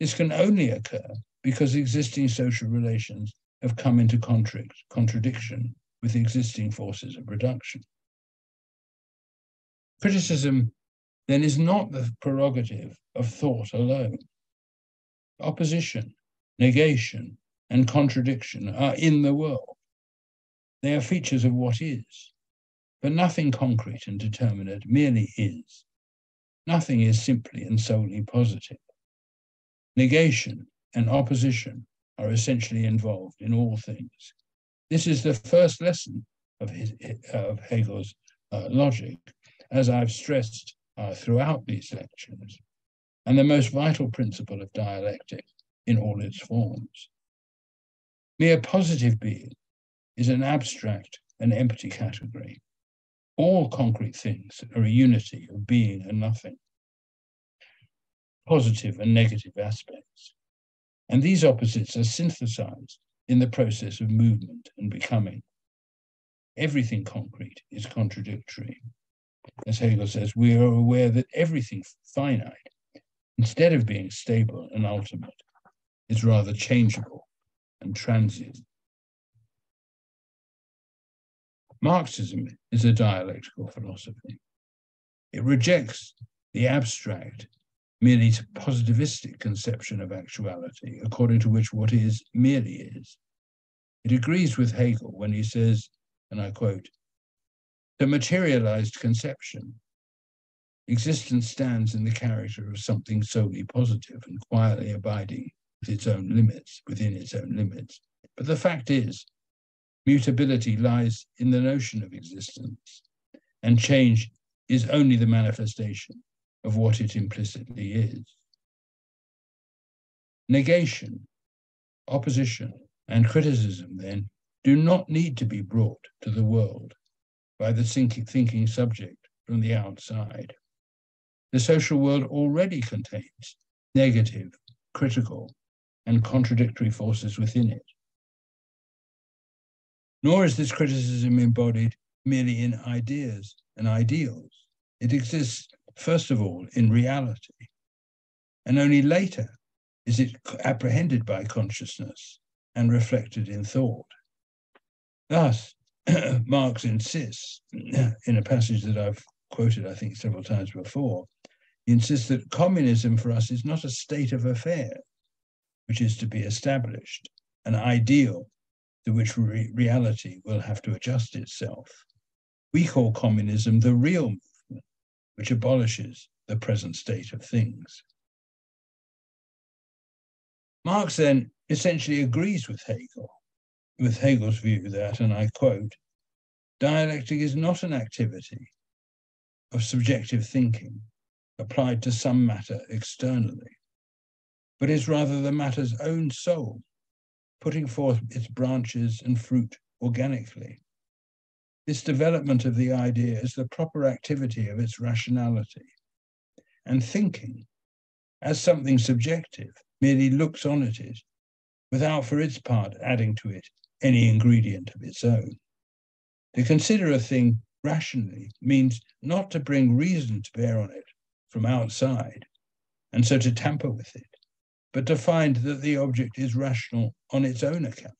this can only occur because existing social relations have come into contract, contradiction with existing forces of production. Criticism then is not the prerogative of thought alone opposition, negation, and contradiction are in the world. They are features of what is, but nothing concrete and determinate merely is. Nothing is simply and solely positive. Negation and opposition are essentially involved in all things. This is the first lesson of, his, of Hegel's uh, logic, as I've stressed uh, throughout these lectures, and the most vital principle of dialectic in all its forms. Mere positive being is an abstract and empty category. All concrete things are a unity of being and nothing, positive and negative aspects. And these opposites are synthesized in the process of movement and becoming. Everything concrete is contradictory. As Hegel says, we are aware that everything finite, instead of being stable and ultimate, is rather changeable and transient. Marxism is a dialectical philosophy. It rejects the abstract, merely positivistic conception of actuality, according to which what is merely is. It agrees with Hegel when he says, and I quote, the materialized conception. Existence stands in the character of something solely positive and quietly abiding with its own limits, within its own limits. But the fact is, mutability lies in the notion of existence, and change is only the manifestation of what it implicitly is. Negation, opposition, and criticism, then, do not need to be brought to the world by the thinking subject from the outside. The social world already contains negative, critical, and contradictory forces within it. Nor is this criticism embodied merely in ideas and ideals. It exists, first of all, in reality, and only later is it apprehended by consciousness and reflected in thought. Thus, Marx insists, in a passage that I've quoted, I think, several times before, he insists that communism for us is not a state of affairs, which is to be established, an ideal to which re- reality will have to adjust itself. We call communism the real movement, which abolishes the present state of things. Marx then essentially agrees with Hegel, with Hegel's view that, and I quote, dialectic is not an activity of subjective thinking applied to some matter externally, but is rather the matter's own soul, putting forth its branches and fruit organically. This development of the idea is the proper activity of its rationality. And thinking, as something subjective, merely looks on at it without, for its part, adding to it any ingredient of its own. To consider a thing rationally means not to bring reason to bear on it from outside, and so to tamper with it, but to find that the object is rational on its own account.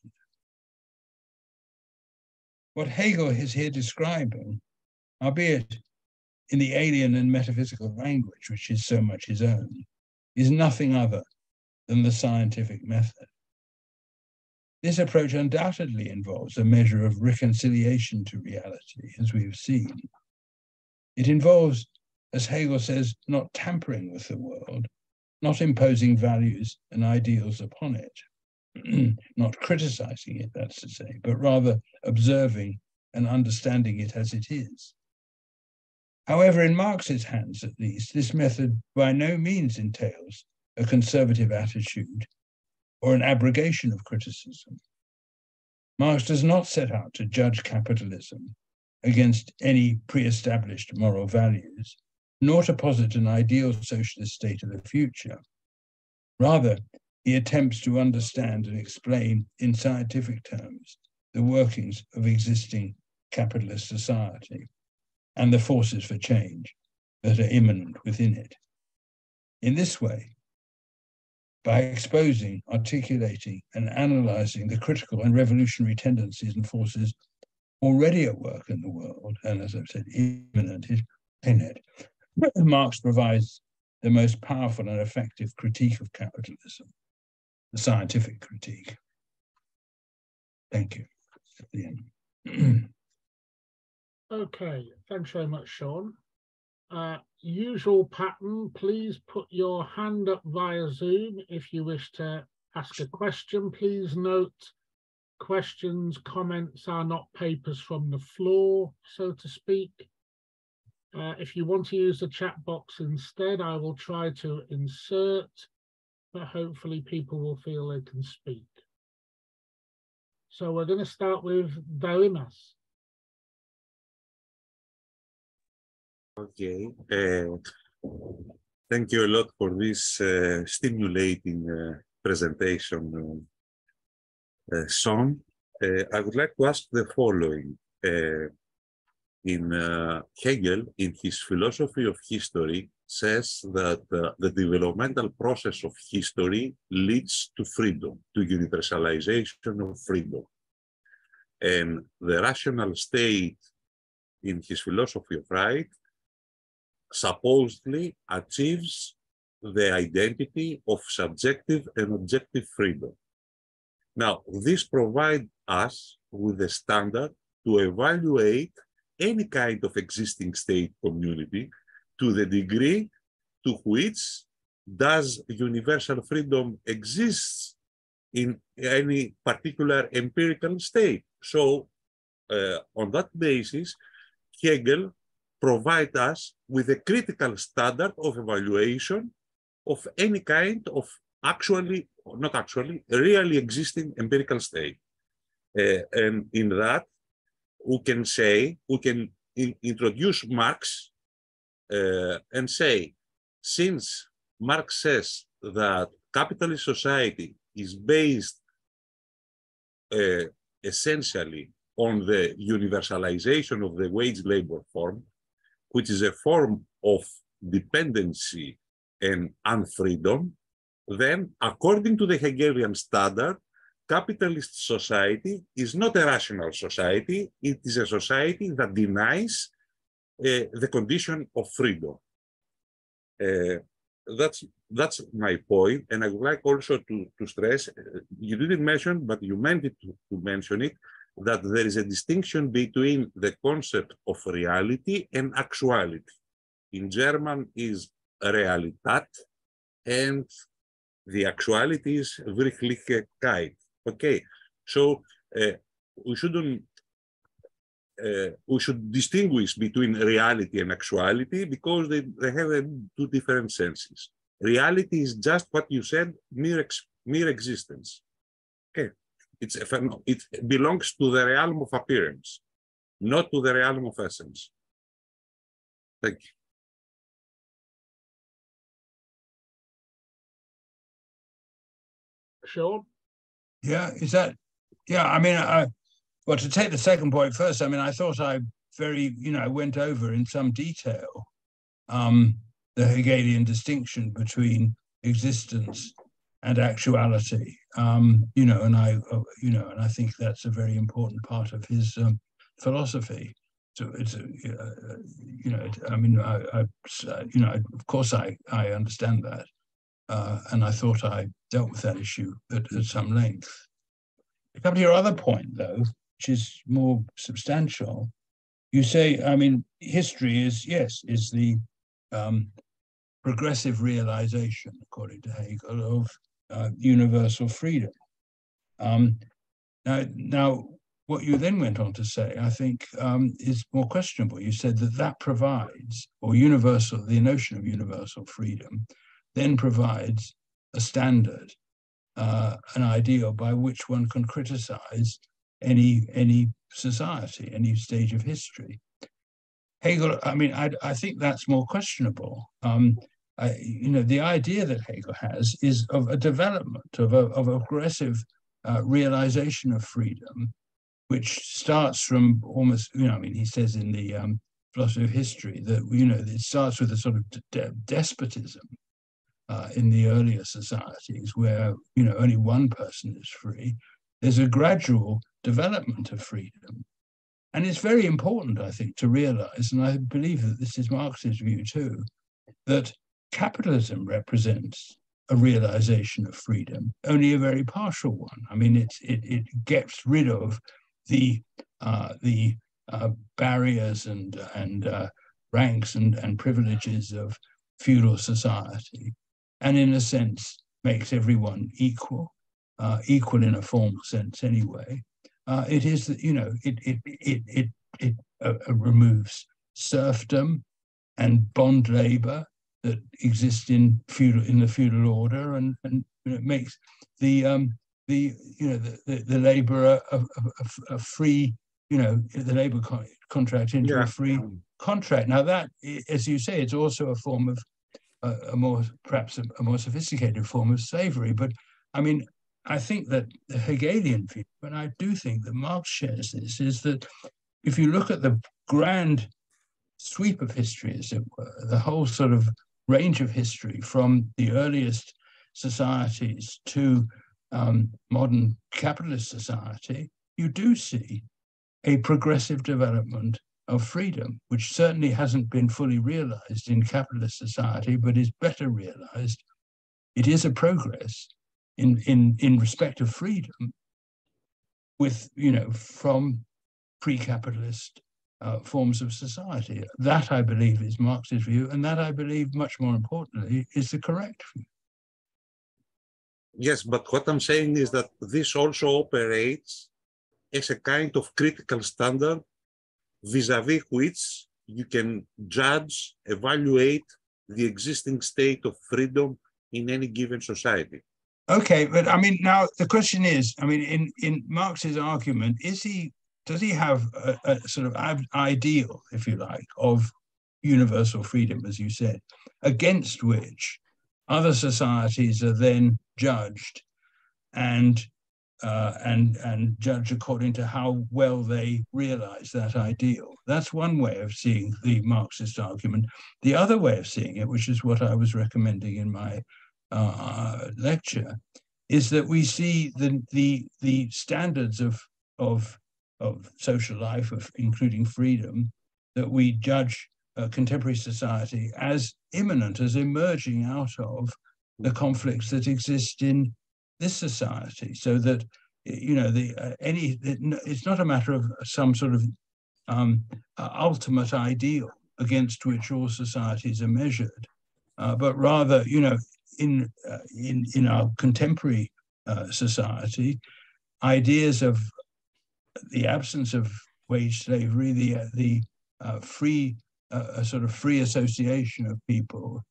What Hegel is here describing, albeit in the alien and metaphysical language, which is so much his own, is nothing other than the scientific method. This approach undoubtedly involves a measure of reconciliation to reality, as we have seen. It involves, as Hegel says, not tampering with the world, not imposing values and ideals upon it, not criticizing it, that's to say, but rather observing and understanding it as it is. However, in Marx's hands at least, this method by no means entails a conservative attitude or an abrogation of criticism. Marx does not set out to judge capitalism against any pre established moral values, nor to posit an ideal socialist state of the future. Rather, he attempts to understand and explain in scientific terms the workings of existing capitalist society and the forces for change that are immanent within it. In this way, by exposing, articulating, and analyzing the critical and revolutionary tendencies and forces already at work in the world, and as I've said, immanent in it. Marx provides the most powerful and effective critique of capitalism, the scientific critique. Thank you. okay, thanks very much, Sean. Uh, usual pattern, please put your hand up via Zoom if you wish to ask a question. Please note questions, comments are not papers from the floor, so to speak. Uh, if you want to use the chat box instead, I will try to insert, but hopefully people will feel they can speak. So we're going to start with Darimas. Okay. Uh, thank you a lot for this uh, stimulating uh, presentation, uh, Sean. Uh, I would like to ask the following. In uh, Hegel, in his philosophy of history, says that uh, the developmental process of history leads to freedom, to universalization of freedom. And the rational state in his philosophy of right supposedly achieves the identity of subjective and objective freedom. Now, this provides us with a standard to evaluate any kind of existing state community to the degree to which does universal freedom exist in any particular empirical state. So uh, on that basis, Hegel provides us with a critical standard of evaluation of any kind of actually, not actually, really existing empirical state. Uh, and in that, we can say, who can in, introduce Marx uh, and say, since Marx says that capitalist society is based uh, essentially on the universalization of the wage labor form, which is a form of dependency and unfreedom, then according to the Hegelian standard, capitalist society is not a rational society. It is a society that denies uh, the condition of freedom. Uh, that's that's my point, and I would like also to, to stress, uh, you didn't mention, but you meant it to, to mention it, that there is a distinction between the concept of reality and actuality. In German is Realität, and the actuality is Wirklichkeit. Okay, so uh, we shouldn't uh, we should distinguish between reality and actuality because they, they have uh, two different senses. Reality is just what you said, mere, ex, mere existence. Okay, it's a, it belongs to the realm of appearance, not to the realm of essence. Thank you. Yeah, is that? Yeah, I mean, I, well, to take the second point first, I mean, I thought I very, you know, went over in some detail um, the Hegelian distinction between existence and actuality. Um, you know, and I, uh, you know, and I think that's a very important part of his um, philosophy. So it's, uh, you know, I mean, I, I, you know, of course, I I understand that, uh, and I thought I dealt with that issue at, at some length. Come to your other point, though, which is more substantial, you say, I mean, history is, yes, is the um, progressive realization, according to Hegel, of uh, universal freedom. Um, now, now, what you then went on to say, I think, um, is more questionable. You said that that provides, or universal, the notion of universal freedom then provides a standard, uh, an ideal by which one can criticize any any society, any stage of history. Hegel, I mean, I, I think that's more questionable. Um, I, you know, the idea that Hegel has is of a development of a of aggressive uh, realization of freedom, which starts from almost, you know, I mean, he says in the um, philosophy of history that you know it starts with a sort of de despotism uh, in the earlier societies where you know only one person is free. There's a gradual development of freedom, and it's very important, I think, to realize, and I believe that this is Marx's view too, that capitalism represents a realization of freedom, only a very partial one. I mean, it it, gets rid of the uh, the uh, barriers and and uh, ranks and, and privileges of feudal society, and in a sense makes everyone equal, uh, equal in a formal sense anyway. Uh, it is, you know, it it it it it uh, removes serfdom and bond labor that exist in feudal in the feudal order, and and it makes the um, the you know the the, the labourer a, a, a, free you know the labour co- contract into yeah. a free contract. Now that, as you say, it's also a form of uh, a more perhaps a, a, more sophisticated form of slavery. But I mean, I think that the Hegelian view, and I do think that Marx shares this, is that if you look at the grand sweep of history, as it were, the whole sort of range of history from the earliest societies to um, modern capitalist society, you do see a progressive development of freedom, which certainly hasn't been fully realized in capitalist society, but is better realized. It is a progress in, in, in respect of freedom with, you know, from pre-capitalist uh, forms of society. That, I believe, is Marx's view, and that, I believe, much more importantly, is the correct view. Yes, but what I'm saying is that this also operates as a kind of critical standard vis-a-vis which you can judge, evaluate the existing state of freedom in any given society. Okay, but I mean, now the question is, I mean, in in Marx's argument, is he does he have a, a sort of ideal, if you like, of universal freedom, as you said, against which other societies are then judged and uh, and and judge according to how well they realize that ideal. That's one way of seeing the Marxist argument. The other way of seeing it, which is what I was recommending in my uh, lecture, is that we see the the the standards of of of social life, of including freedom, that we judge uh, contemporary society as immanent, as emerging out of the conflicts that exist in this society, so that you know the uh, any it's not a matter of some sort of um, uh, ultimate ideal against which all societies are measured, uh, but rather you know in uh, in in our contemporary uh, society, ideas of the absence of wage slavery, the the uh, free a sort of free association of people,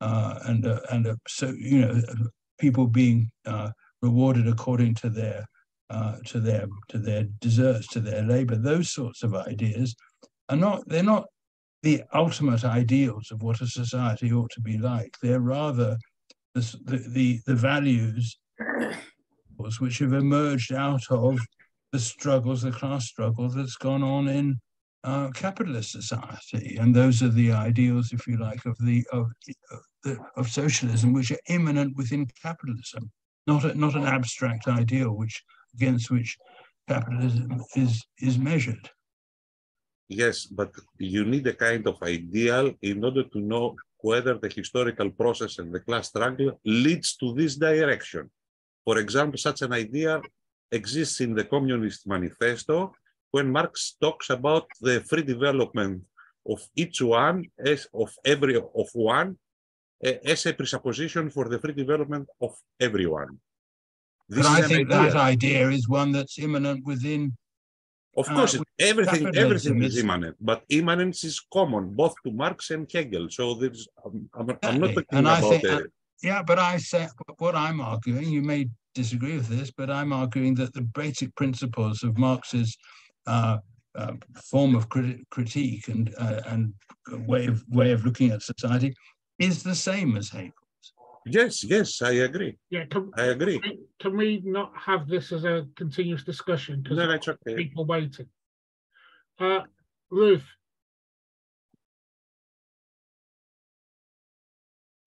and and a, so you know people being rewarded according to their uh, to their to their deserts, to their labor. Those sorts of ideas are not they're not the ultimate ideals of what a society ought to be like. They're rather the the the, the values which have emerged out of the struggles, the class struggle that's gone on in uh, capitalist society, and those are the ideals, if you like, of the of, of, of socialism, which are immanent within capitalism not a, not an abstract ideal which against which capitalism is is measured. Yes, but you need a kind of ideal in order to know whether the historical process and the class struggle leads to this direction. For example, such an idea exists in the Communist Manifesto when Marx talks about the free development of each one as of every of one as a presupposition for the free development of everyone. This but I think idea. that idea is one that's immanent within. Of uh, course, uh, everything everything is immanent, but immanence is common both to Marx and Hegel. So there's, I'm, I'm, I'm not talking and about think, uh, yeah, but I say what I'm arguing. You may disagree with this, but I'm arguing that the basic principles of Marx's uh, uh, form of crit- critique and uh, and way of way of looking at society is the same as Hegel. Yes, yes, I agree. Yeah, can, I agree. Can we not have this as a continuous discussion because no, that's okay. people waiting? Uh, Ruth.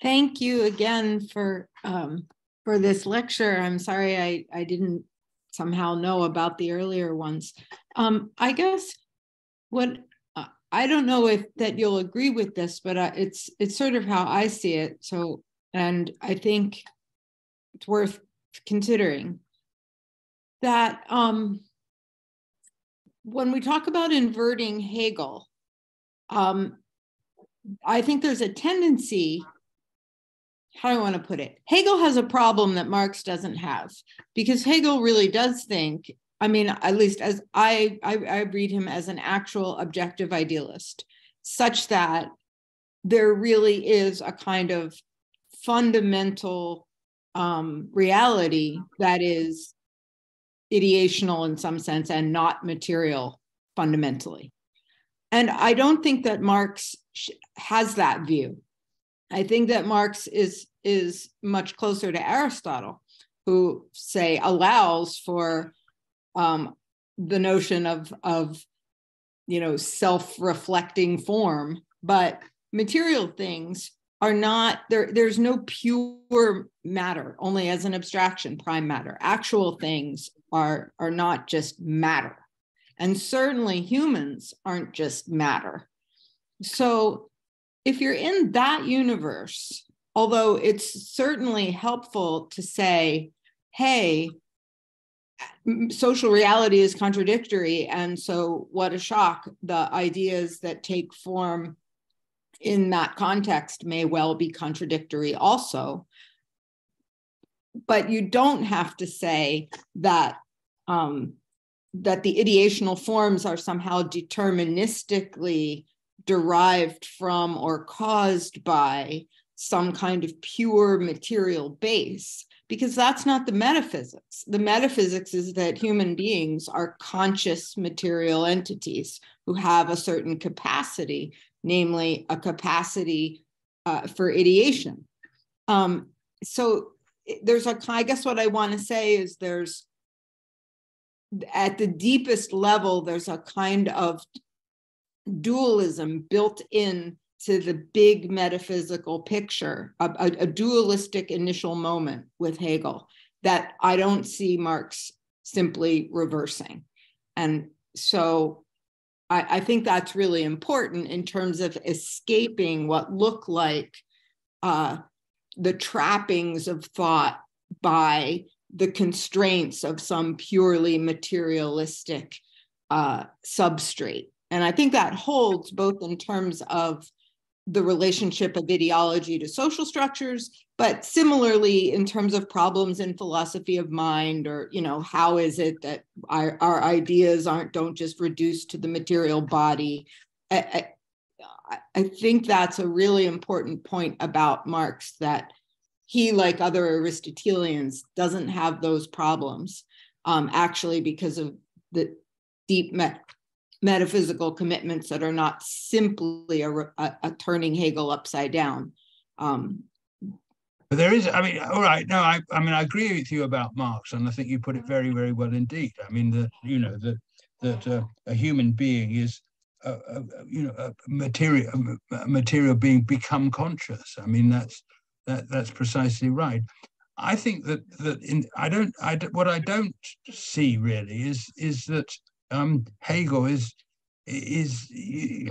Thank you again for um, for this lecture. I'm sorry I, I didn't somehow know about the earlier ones. Um, I guess what uh, I don't know if that you'll agree with this, but uh, it's it's sort of how I see it. So and I think it's worth considering that um, when we talk about inverting Hegel, um, I think there's a tendency. How do I want to put it? Hegel has a problem that Marx doesn't have because Hegel really does think. I mean, at least as I, I, I read him as an actual objective idealist, such that there really is a kind of fundamental um, reality that is ideational in some sense and not material fundamentally. And I don't think that Marx has that view. I think that Marx is is much closer to Aristotle, who say allows for um, the notion of of you know self-reflecting form, but material things are not there there's no pure matter only as an abstraction prime matter. Actual things are are not just matter. And certainly humans aren't just matter. So if you're in that universe although it's certainly helpful to say hey social reality is contradictory and so what a shock the ideas that take form in that context may well be contradictory also. But you don't have to say that um, that the ideational forms are somehow deterministically derived from or caused by some kind of pure material base because that's not the metaphysics. The metaphysics is that human beings are conscious material entities who have a certain capacity namely a capacity uh, for ideation. Um, so there's a, I guess what I want to say is there's, at the deepest level, there's a kind of dualism built in to the big metaphysical picture, a, a, a, dualistic initial moment with Hegel that I don't see Marx simply reversing. And so I, I think that's really important in terms of escaping what look like uh, the trappings of thought by the constraints of some purely materialistic uh, substrate. And I think that holds both in terms of the relationship of ideology to social structures but similarly in terms of problems in philosophy of mind or you know how is it that our, our ideas aren't don't just reduce to the material body? I, I, I think that's a really important point about marx that he like other aristotelians doesn't have those problems um, actually because of the deep metaphysical commitments that are not simply a, a, a turning hegel upside down um, there is, I mean, all right, no, I, I mean, I agree with you about Marx, and I think you put it very, very well indeed. I mean, that you know that that uh, a human being is, a, a, you know, a material, a material being become conscious. I mean, that's that that's precisely right. I think that that in I don't I what I don't see really is is that um, Hegel is is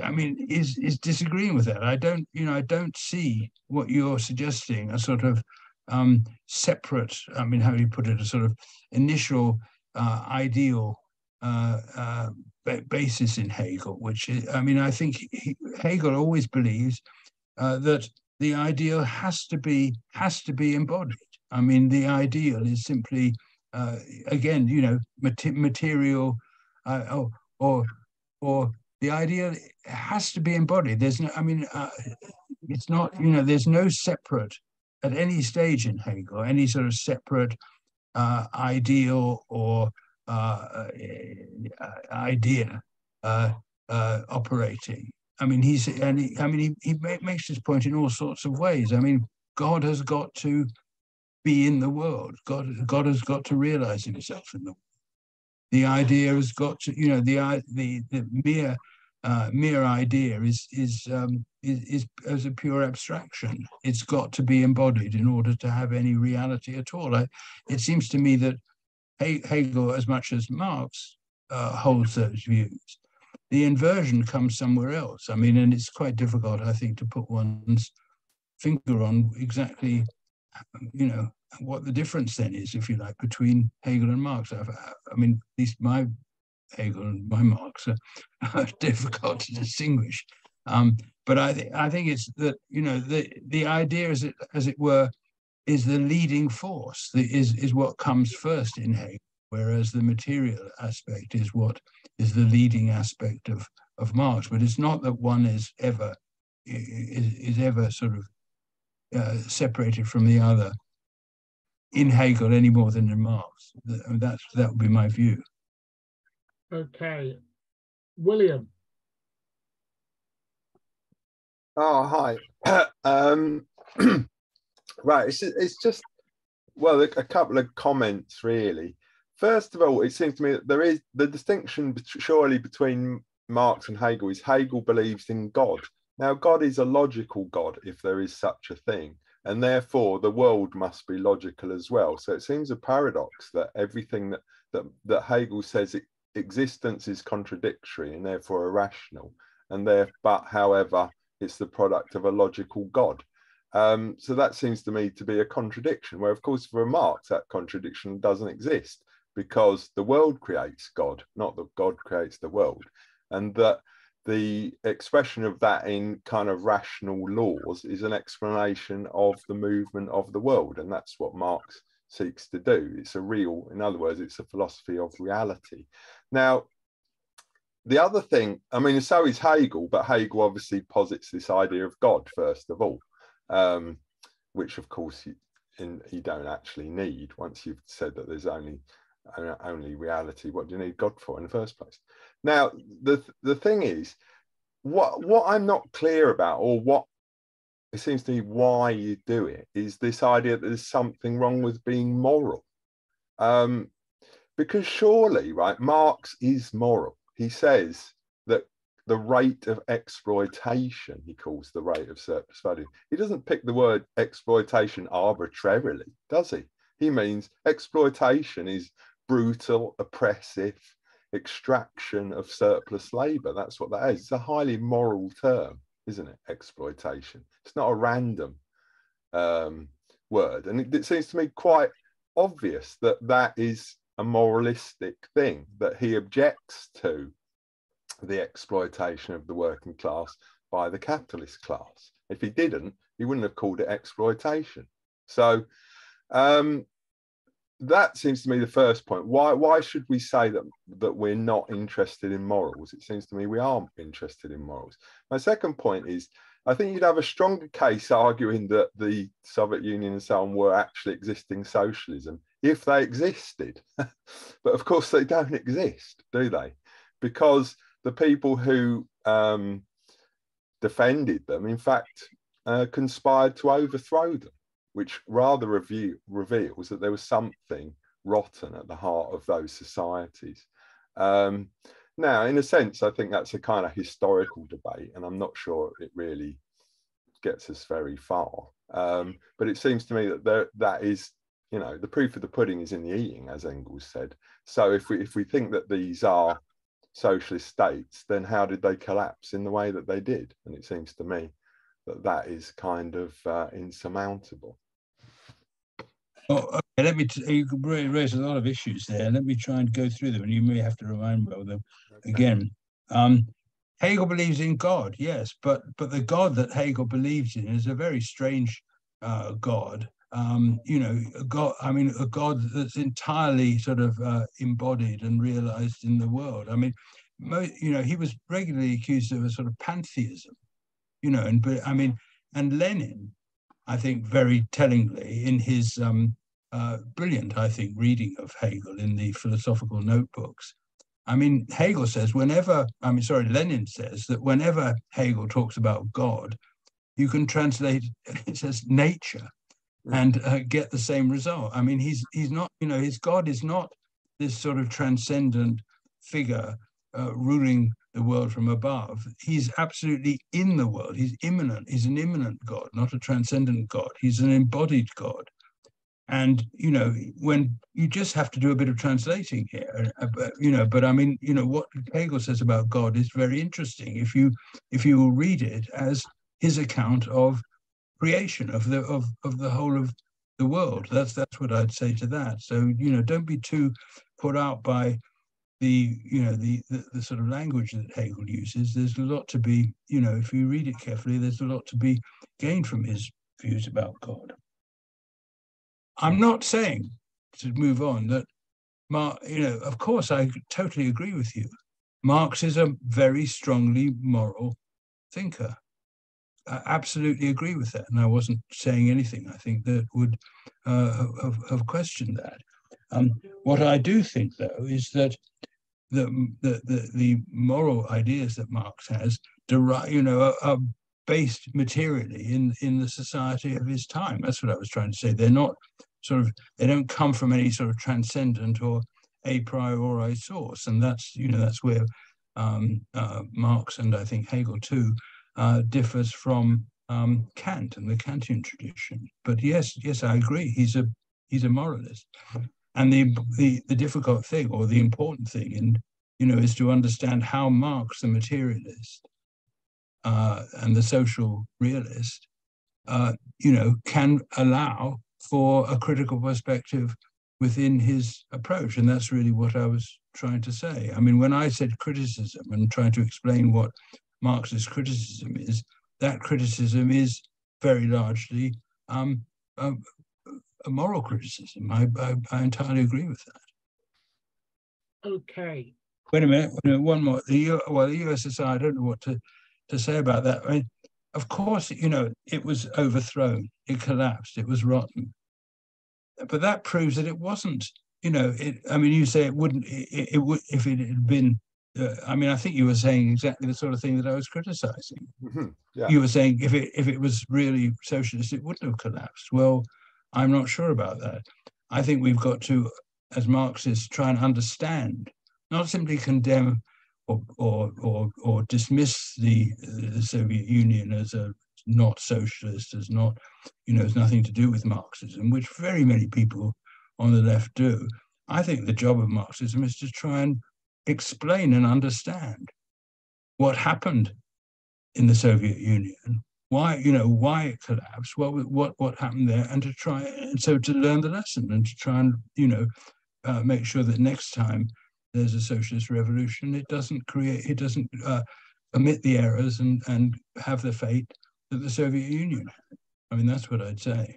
I mean is is disagreeing with that. I don't you know I don't see what you're suggesting a sort of um, separate. I mean how do you put it a sort of initial uh, ideal uh, uh, basis in Hegel, which is, I mean I think he, Hegel always believes uh, that the ideal has to be has to be embodied. I mean the ideal is simply uh, again you know material uh, or, or the idea has to be embodied. There's no, I mean, uh, it's not, you know, there's no separate, at any stage in Hegel, any sort of separate uh, ideal or uh, uh idea uh, uh, operating. I mean, he's, and he, I mean, he, he makes this point in all sorts of ways. I mean, God has got to be in the world. God, God has got to realize himself in the world the idea has got to, you know, the the the mere uh, mere idea is is, um, is is as a pure abstraction. It's got to be embodied in order to have any reality at all. I, it seems to me that Hegel, as much as Marx, uh, holds those views. The inversion comes somewhere else. I mean, and it's quite difficult, I think, to put one's finger on exactly, you know, what the difference then is, if you like, between Hegel and Marx. I've, i mean, at least my Hegel and my Marx are, are difficult to distinguish. Um, but I, th- I think it's that you know the the idea, as it as it were, is the leading force. The, is is what comes first in Hegel, whereas the material aspect is what is the leading aspect of of Marx. But it's not that one is ever is, is ever sort of uh, separated from the other in Hegel any more than in Marx. That's that would be my view. Okay, William. Oh hi. um, right, it's it's just well a, a couple of comments really. First of all, it seems to me that there is the distinction surely between Marx and Hegel is Hegel believes in God. Now, God is a logical God, if there is such a thing, and therefore the world must be logical as well. So it seems a paradox that everything that that, that Hegel says it, existence is contradictory and therefore irrational, and there, but however, it's the product of a logical God. Um, so that seems to me to be a contradiction. Where, of course, for Marx, that contradiction doesn't exist because the world creates God, not that God creates the world, and that the expression of that in kind of rational laws is an explanation of the movement of the world. And that's what Marx seeks to do. It's a real, in other words, it's a philosophy of reality. Now, the other thing, I mean, so is Hegel, but Hegel obviously posits this idea of God, first of all, um, which of course you, in, you don't actually need once you've said that there's only only reality. What do you need God for in the first place? Now, the the thing is, what what I'm not clear about, or what it seems to me why you do it, is this idea that there's something wrong with being moral. Um, because surely, right, Marx is moral. He says that the rate of exploitation, he calls the rate of surplus value. He doesn't pick the word exploitation arbitrarily, does he? He means exploitation is brutal, oppressive, extraction of surplus labor. That's what that is. It's a highly moral term, isn't it? Exploitation. It's not a random um, word. And it, it seems to me quite obvious that that is a moralistic thing, that he objects to the exploitation of the working class by the capitalist class. If he didn't, he wouldn't have called it exploitation. So um, that seems to me the first point. Why why should we say that that we're not interested in morals? It seems to me we are interested in morals. My second point is I think you'd have a stronger case arguing that the Soviet Union and so on were actually existing socialism if they existed. but of course they don't exist, do they? Because the people who um, defended them, in fact, uh, conspired to overthrow them which rather review, reveals that there was something rotten at the heart of those societies. Um, now, in a sense, I think that's a kind of historical debate, and I'm not sure it really gets us very far. Um, but it seems to me that there, that is, you know, the proof of the pudding is in the eating, as Engels said. So if we if we think that these are socialist states, then how did they collapse in the way that they did? And it seems to me that that is kind of uh, insurmountable. Oh, okay. Let me. T- you raise a lot of issues there. Let me try and go through them, and you may have to remind me of them again. Um, Hegel believes in God, yes, but but the God that Hegel believes in is a very strange uh, God. Um, you know, a God. I mean, a God that's entirely sort of uh, embodied and realized in the world. I mean, mo- you know, he was regularly accused of a sort of pantheism. You know, and but I mean, and Lenin I think, very tellingly in his um, uh, brilliant, I think, reading of Hegel in the philosophical notebooks. I mean, Hegel says whenever, I mean, sorry, Lenin says that whenever Hegel talks about God, you can translate it says nature mm. and uh, get the same result. I mean, he's he's not, you know, his God is not this sort of transcendent figure uh, ruling the world from above. He's absolutely in the world. He's immanent. He's an immanent God, not a transcendent God. He's an embodied God. And you know, when you just have to do a bit of translating here, uh, you know, but I mean, you know, what Hegel says about God is very interesting. If you if you will read it as his account of creation of the of of the whole of the world. That's that's what I'd say to that. So you know, don't be too put out by the you know the, the, the sort of language that Hegel uses. There's a lot to be you know if you read it carefully, there's a lot to be gained from his views about God. I'm not saying to move on that you know, of course, I totally agree with you. Marx is a very strongly moral thinker. I absolutely agree with that. And I wasn't saying anything, I think, that would uh, have, have, questioned that. Um, what I do think, though, is that the, the, the, the moral ideas that Marx has, derive, you know, are, are based materially in, in the society of his time. That's what I was trying to say. They're not sort of, they don't come from any sort of transcendent or a priori source. And that's, you know, that's where um, uh, Marx and I think Hegel too uh, differs from um, Kant and the Kantian tradition. But yes, yes, I agree. He's a he's a moralist, and the the the difficult thing or the important thing, and you know, is to understand how Marx, the materialist, uh, and the social realist, uh, you know, can allow for a critical perspective within his approach. And that's really what I was trying to say. I mean, when I said criticism and trying to explain what Marxist criticism is, that criticism is very largely um, a, a, moral criticism. I, I, I, entirely agree with that. Okay. Wait a minute, wait a minute one more. The U, well, the USSR, I don't know what to, to say about that. I mean, of course, you know, it was overthrown, it collapsed, it was rotten but that proves that it wasn't. You know, it. I mean, you say it wouldn't. It, it would if it had been. Uh, I mean, I think you were saying exactly the sort of thing that I was criticizing. Mm-hmm. Yeah. You were saying if it if it was really socialist, it wouldn't have collapsed. Well, I'm not sure about that. I think we've got to, as Marxists, try and understand, not simply condemn or or or, or dismiss the, the Soviet Union as a not socialist, as not, you know, has nothing to do with Marxism, which very many people on the left do. I think the job of Marxism is to try and explain and understand what happened in the Soviet Union, why you know why it collapsed, what what what happened there, and to try and so to learn the lesson and to try and you know uh, make sure that next time there's a socialist revolution, it doesn't create, it doesn't uh, omit the errors and and have the fate that the Soviet Union had. I mean, that's what I'd say.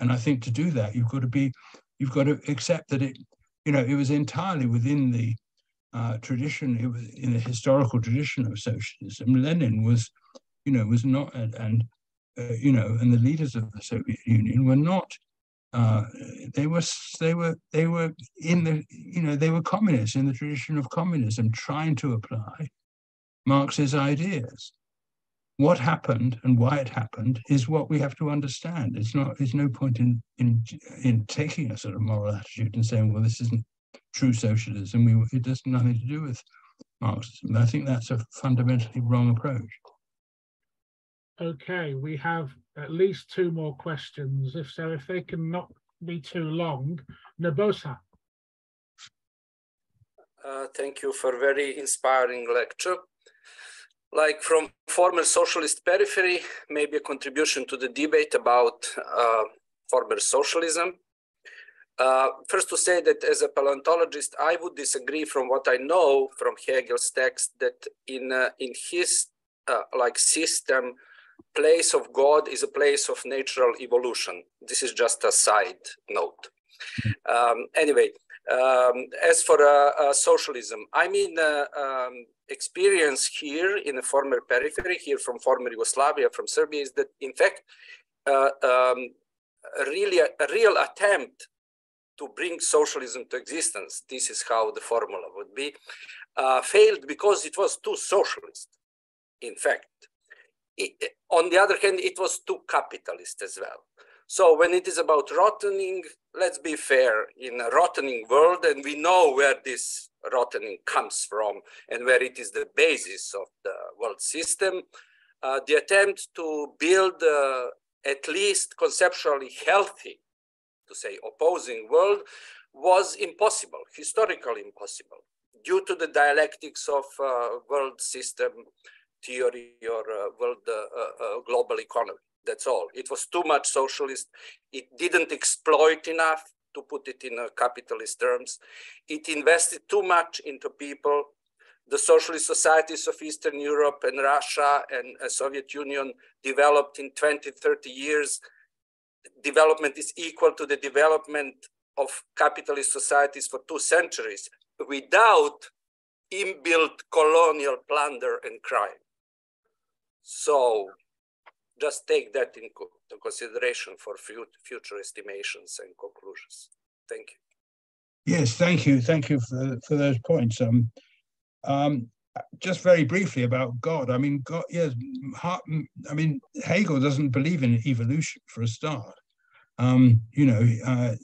And I think to do that, you've got to be, you've got to accept that it, you know, it was entirely within the uh, tradition, it was in the historical tradition of socialism. Lenin was, you know, was not, and, uh, you know, and the leaders of the Soviet Union were not. Uh, they were they were they were in the you know they were communists in the tradition of communism, trying to apply Marx's ideas what happened and why it happened is what we have to understand. It's not. There's no point in in in taking a sort of moral attitude and saying, "Well, this isn't true socialism." We it has nothing to do with Marxism. I think that's a fundamentally wrong approach. Okay, we have at least two more questions. If so, if they can not be too long, Nabosa. Uh, thank you for very inspiring lecture like from former socialist periphery, maybe a contribution to the debate about uh, former socialism. Uh, first to say that as a paleontologist, I would disagree from what I know from Hegel's text that in, uh, in his uh, like system, place of God is a place of natural evolution. This is just a side note. Um, anyway, um, as for uh, uh, socialism, I mean, um, experience here in the former periphery, here from former Yugoslavia, from Serbia, is that in fact, uh, um, really a, a, real attempt to bring socialism to existence, this is how the formula would be, uh, failed because it was too socialist, in fact. It, on the other hand, it was too capitalist as well. So when it is about rottening, let's be fair, in a rottening world, and we know where this rottening comes from and where it is the basis of the world system, uh, the attempt to build uh, at least conceptually healthy, to say opposing world, was impossible, historically impossible, due to the dialectics of uh, world system theory or uh, world uh, uh, global economy. That's all. It was too much socialist. It didn't exploit enough to put it in capitalist terms. It invested too much into people. The socialist societies of Eastern Europe and Russia and uh, Soviet Union developed in 20, 30 years. Development is equal to the development of capitalist societies for two centuries without inbuilt colonial plunder and crime. So just take that into consideration for future estimations and conclusions. Thank you. Yes, thank you. Thank you for, for those points. Um, um, just very briefly about God. I mean, God, yes, I mean, Hegel doesn't believe in evolution for a start. Um, you know, uh,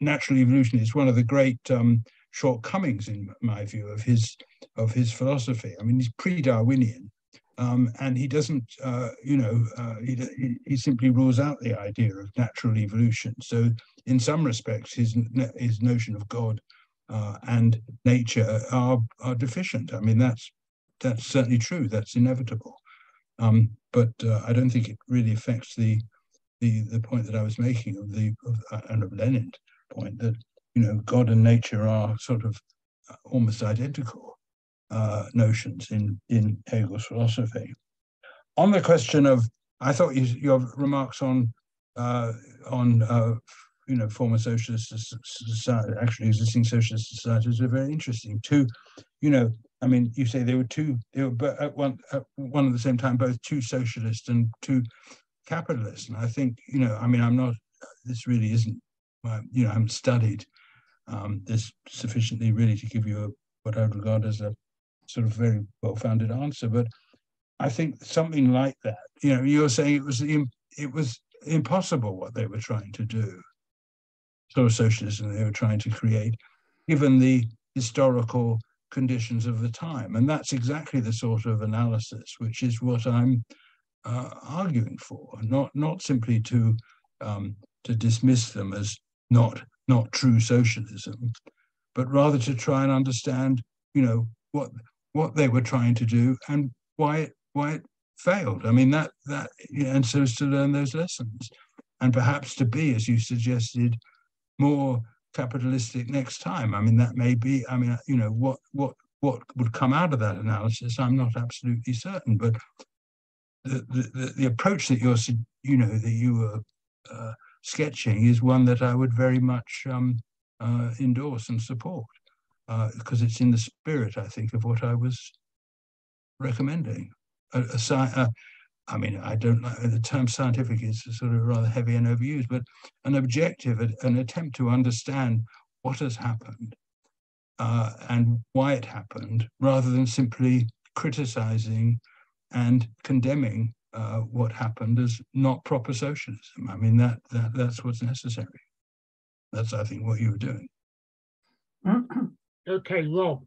natural evolution is one of the great um, shortcomings, in my view, of his of his philosophy. I mean, he's pre-Darwinian, um, and he doesn't, uh, you know, uh, he, he simply rules out the idea of natural evolution. So, in some respects, his his notion of God uh, and nature are are deficient. I mean, that's that's certainly true. That's inevitable. Um, but uh, I don't think it really affects the the the point that I was making of the of, uh, and of Lenin's point that you know God and nature are sort of uh, almost identical uh, notions in, in Hegel's philosophy. On the question of, I thought you, your remarks on uh, on uh, you know former socialist society, actually existing socialist societies are very interesting. Two, you know, I mean, you say they were two, they were at one at one at the same time both two socialist and two capitalist. And I think you know, I mean, I'm not. This really isn't. You know, I haven't studied um, this sufficiently really to give you a, what I would regard as a sort of very well-founded answer, but I think something like that. You know, you're saying it was it was impossible what they were trying to do, sort of socialism they were trying to create, given the historical conditions of the time, and that's exactly the sort of analysis which is what I'm uh, arguing for, not not simply to um, to dismiss them as not not true socialism, but rather to try and understand, you know, what what they were trying to do and why it why it failed. I mean that that and so as to learn those lessons and perhaps to be, as you suggested, more capitalistic next time. I mean that may be. I mean you know what what what would come out of that analysis. I'm not absolutely certain, but the the, the approach that you're you know that you were uh, sketching is one that I would very much um, uh, endorse and support because uh, it's in the spirit, I think, of what I was recommending. A, I mean, I don't the term scientific is sort of rather heavy and overused, but an objective, an attempt to understand what has happened uh, and why it happened, rather than simply criticizing and condemning uh, what happened as not proper socialism. I mean, that, that that's what's necessary. That's, I think, what you were doing. Okay, Rob.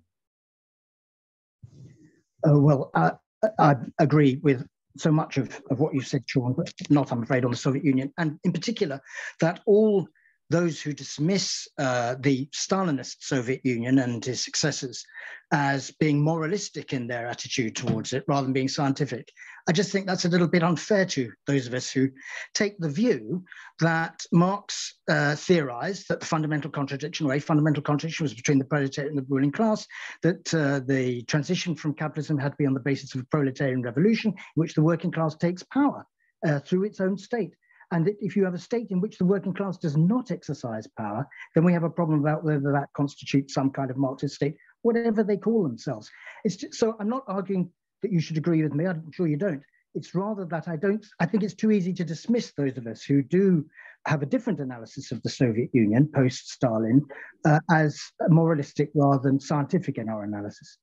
Uh, well, I, I agree with so much of, of what you said, Sean, but not, I'm afraid, on the Soviet Union, and in particular, that all those who dismiss uh, the Stalinist Soviet Union and his successors as being moralistic in their attitude towards it rather than being scientific. I just think that's a little bit unfair to those of us who take the view that Marx uh, theorized that the fundamental contradiction, or a fundamental contradiction, was between the proletariat and the ruling class, that uh, the transition from capitalism had to be on the basis of a proletarian revolution in which the working class takes power uh, through its own state. And if you have a state in which the working class does not exercise power, then we have a problem about whether that constitutes some kind of Marxist state, whatever they call themselves. It's just, so I'm not arguing that you should agree with me. I'm sure you don't. It's rather that I don't, I think it's too easy to dismiss those of us who do have a different analysis of the Soviet Union post Stalin uh, as moralistic rather than scientific in our analysis.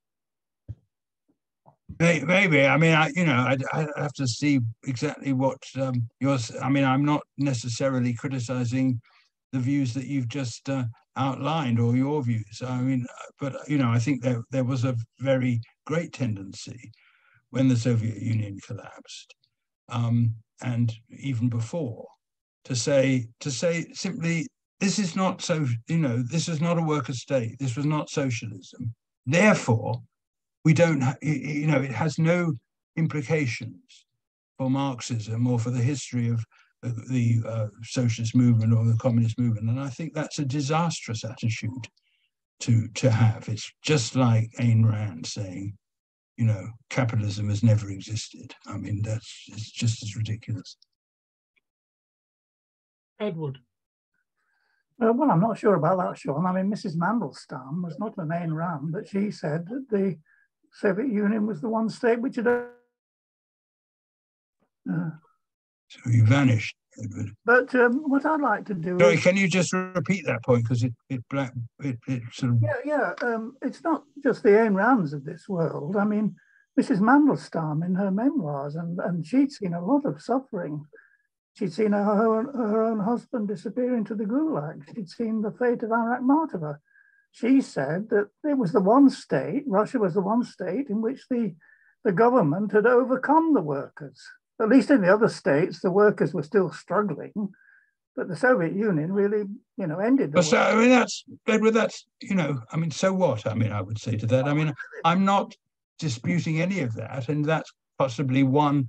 Maybe. I mean, I, you know, I, I have to see exactly what um, you're. I mean, I'm not necessarily criticizing the views that you've just uh, outlined or your views. I mean, but you know, I think there there was a very great tendency when the Soviet Union collapsed, um, and even before, to say to say simply, this is not so. You know, this is not a worker state. This was not socialism. Therefore, we don't, you know, it has no implications for Marxism or for the history of the uh, socialist movement or the communist movement. And I think that's a disastrous attitude to, to have. It's just like Ayn Rand saying, you know, capitalism has never existed. I mean, that's it's just as ridiculous. Edward. Uh, well, I'm not sure about that, Sean. I mean, Mrs. Mandelstam was not an Ayn Rand, but she said that the Soviet Union was the one state which had. Uh, so you vanished, Edward. But um, what I'd like to do. Sorry, is, can you just repeat that point because it it black it, it sort of. Yeah, yeah. Um, it's not just the Ayn Rands of this world. I mean, Mrs. Mandelstam in her memoirs, and and she'd seen a lot of suffering She'd seen her, own, her own husband disappear into the gulag. She'd seen the fate of Akhmatova. She said that it was the one state, Russia was the one state in which the, the government had overcome the workers. At least in the other states, the workers were still struggling, but the Soviet Union really, you know, ended. The so, I mean, that's Edward. That's you know, I mean, so what? I mean, I would say to that. I mean, I'm not disputing any of that, and that's possibly one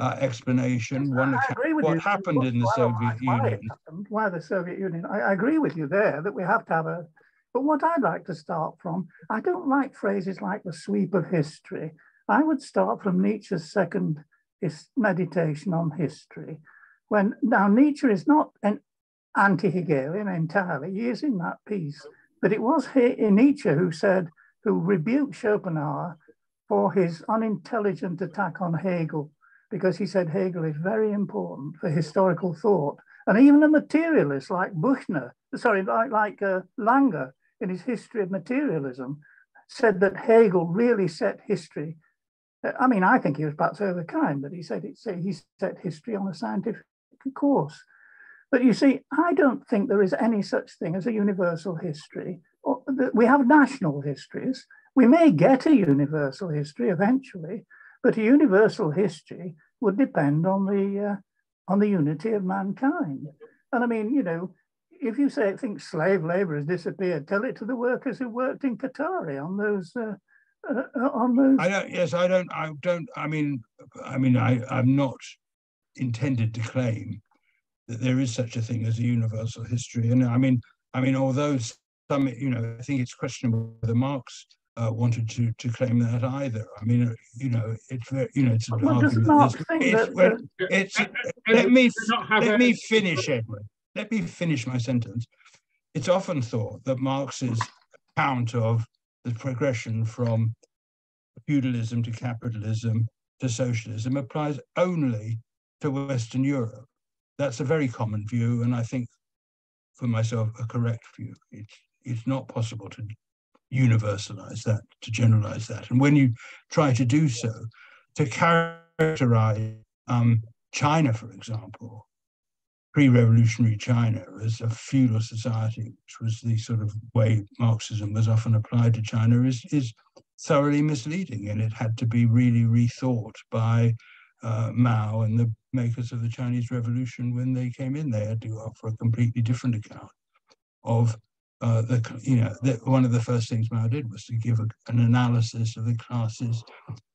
uh, explanation. One of what you. happened in the why, Soviet why Union. Happened, why the Soviet Union? I, I agree with you there that we have to have a. But what I'd like to start from, I don't like phrases like the sweep of history. I would start from Nietzsche's second meditation on history. When now Nietzsche is not an anti-Hegelian entirely, he is in that piece, but it was Nietzsche who said, who rebuked Schopenhauer for his unintelligent attack on Hegel because he said Hegel is very important for historical thought. And even a materialist like Buchner, sorry, like, like uh, Lange in his History of Materialism, said that Hegel really set history. I mean, I think he was perhaps overkind, but he said it, he set history on a scientific course. But you see, I don't think there is any such thing as a universal history. We have national histories. We may get a universal history eventually, but a universal history would depend on the uh, on the unity of mankind. And I mean, you know, if you say think slave labor has disappeared, tell it to the workers who worked in Qatari on those. Uh, uh, uh, on those. I don't. Yes, I don't. I don't. I mean, I mean, I. I'm not intended to claim that there is such a thing as a universal history. And I mean, I mean, although some, you know, I think it's questionable whether Marx uh, wanted to to claim that either. I mean, you know, it's very, you know, it's an well, argument. It's, well, it's, let me let me finish, Edward. Let me finish my sentence. It's often thought that Marx's account of the progression from feudalism to capitalism to socialism applies only to Western Europe. That's a very common view, and I think, for myself, a correct view. It's it's not possible to universalize that, to generalize that. And when you try to do so, to characterize um, China, for example, pre-revolutionary China as a feudal society, which was the sort of way Marxism was often applied to China, is, is thoroughly misleading. And it had to be really rethought by uh, Mao and the makers of the Chinese Revolution when they came in. They had to offer a completely different account of uh, the, you know, the, one of the first things Mao did was to give a, an analysis of the classes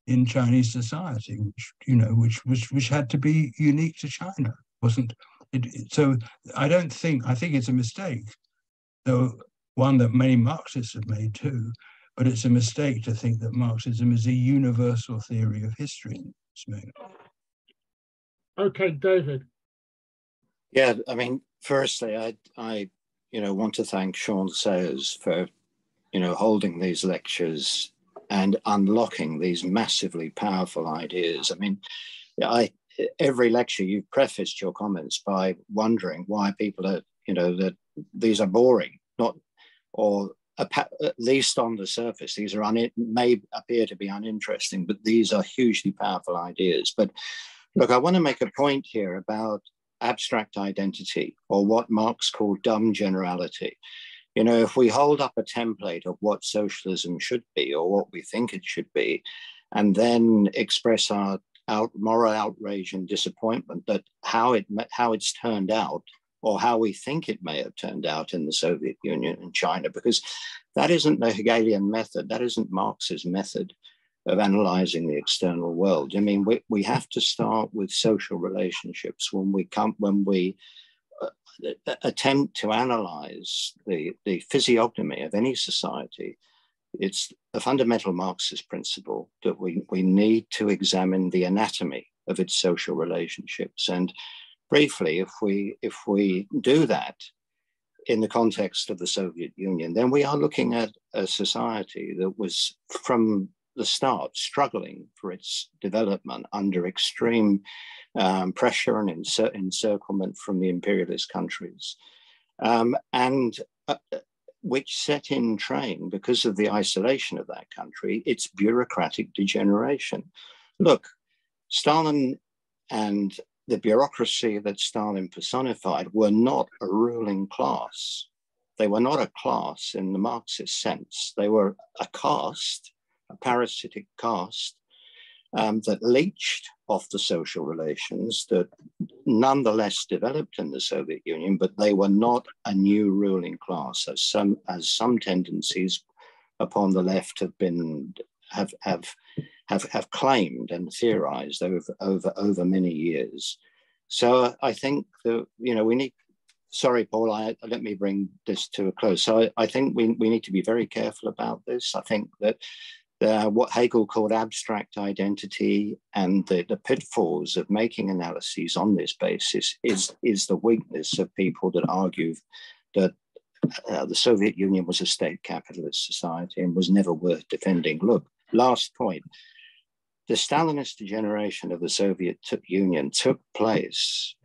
in Chinese society, which you know, which was which had to be unique to China, wasn't it? it so I don't think I think it's a mistake, though one that many Marxists have made too. But it's a mistake to think that Marxism is a universal theory of history. Okay, David. Yeah, I mean, firstly, I I you know, want to thank Sean Sayers for, you know, holding these lectures and unlocking these massively powerful ideas. I mean, I every lecture you've prefaced your comments by wondering why people are, you know, that these are boring, not or at least on the surface, these are un, it may appear to be uninteresting, but these are hugely powerful ideas. But look, I want to make a point here about abstract identity or what Marx called dumb generality. You know, if we hold up a template of what socialism should be or what we think it should be, and then express our out, moral outrage and disappointment that how it how it's turned out or how we think it may have turned out in the Soviet Union and China, because that isn't the Hegelian method, that isn't Marx's method. of analyzing the external world. I mean, we, we have to start with social relationships when we come when we uh, attempt to analyze the, the physiognomy of any society. It's a fundamental Marxist principle that we, we need to examine the anatomy of its social relationships. And briefly, if we if we do that in the context of the Soviet Union, then we are looking at a society that was from the start struggling for its development under extreme um, pressure and encir- encirclement from the imperialist countries, um, and uh, which set in train because of the isolation of that country its bureaucratic degeneration. Look, Stalin and the bureaucracy that Stalin personified were not a ruling class. They were not a class in the Marxist sense. They were a caste, a parasitic caste um, that leached off the social relations that nonetheless developed in the Soviet Union, but they were not a new ruling class, as some as some tendencies upon the left have been have have have, have claimed and theorized over, over, over many years. So I think that, you know, we need, sorry, Paul, I, let me bring this to a close. So I, I think we, we need to be very careful about this. I think that uh, what Hegel called abstract identity and the, the pitfalls of making analyses on this basis is, is the weakness of people that argue that uh, the Soviet Union was a state capitalist society and was never worth defending. Look, last point the Stalinist degeneration of the Soviet Union took place.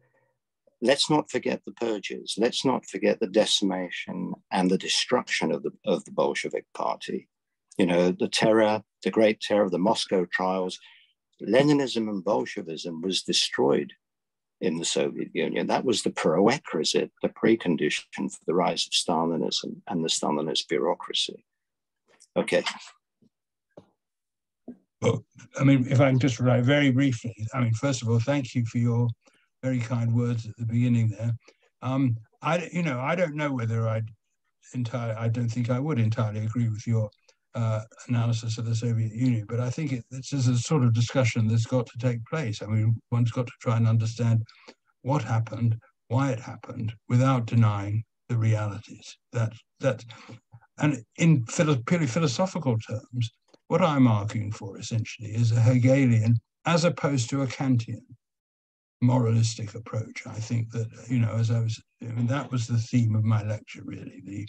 Let's not forget the purges. Let's not forget the decimation and the destruction of the, of the Bolshevik Party. You know, the terror, the great terror of the Moscow trials. Leninism and Bolshevism was destroyed in the Soviet Union. That was the prerequisite, the precondition for the rise of Stalinism and the Stalinist bureaucracy. Okay, well, I mean, if I can just write very briefly, I mean, first of all, thank you for your very kind words at the beginning there. Um, I, you know, I don't know whether I'd entirely, I don't think I would entirely agree with your uh, analysis of the Soviet Union, but I think it, this is a sort of discussion that's got to take place. I mean, one's got to try and understand what happened, why it happened, without denying the realities. That that, and in philo- purely philosophical terms, what I'm arguing for essentially is a Hegelian as opposed to a Kantian moralistic approach. I think that, you know, as I was, I mean, that was the theme of my lecture, really. The,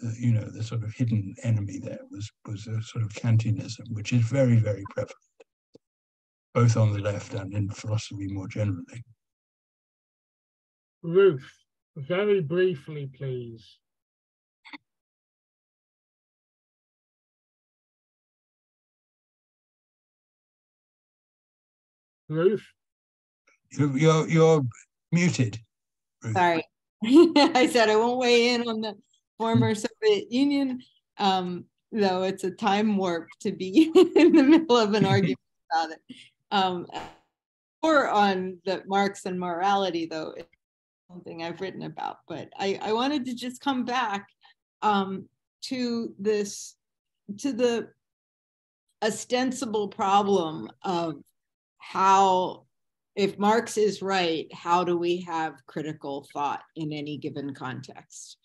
the you know, the sort of hidden enemy there was, was a sort of Kantianism, which is very, very prevalent, both on the left and in philosophy more generally. Ruth, very briefly, please. Ruth? You're, you're muted. Ruth. Sorry. I said I won't weigh in on the former Soviet Union, um, though it's a time warp to be in the middle of an argument about it. Um, or on the Marx and morality, though, it's something I've written about. But I, I wanted to just come back um, to this, to the ostensible problem of how if Marx is right, how do we have critical thought in any given context?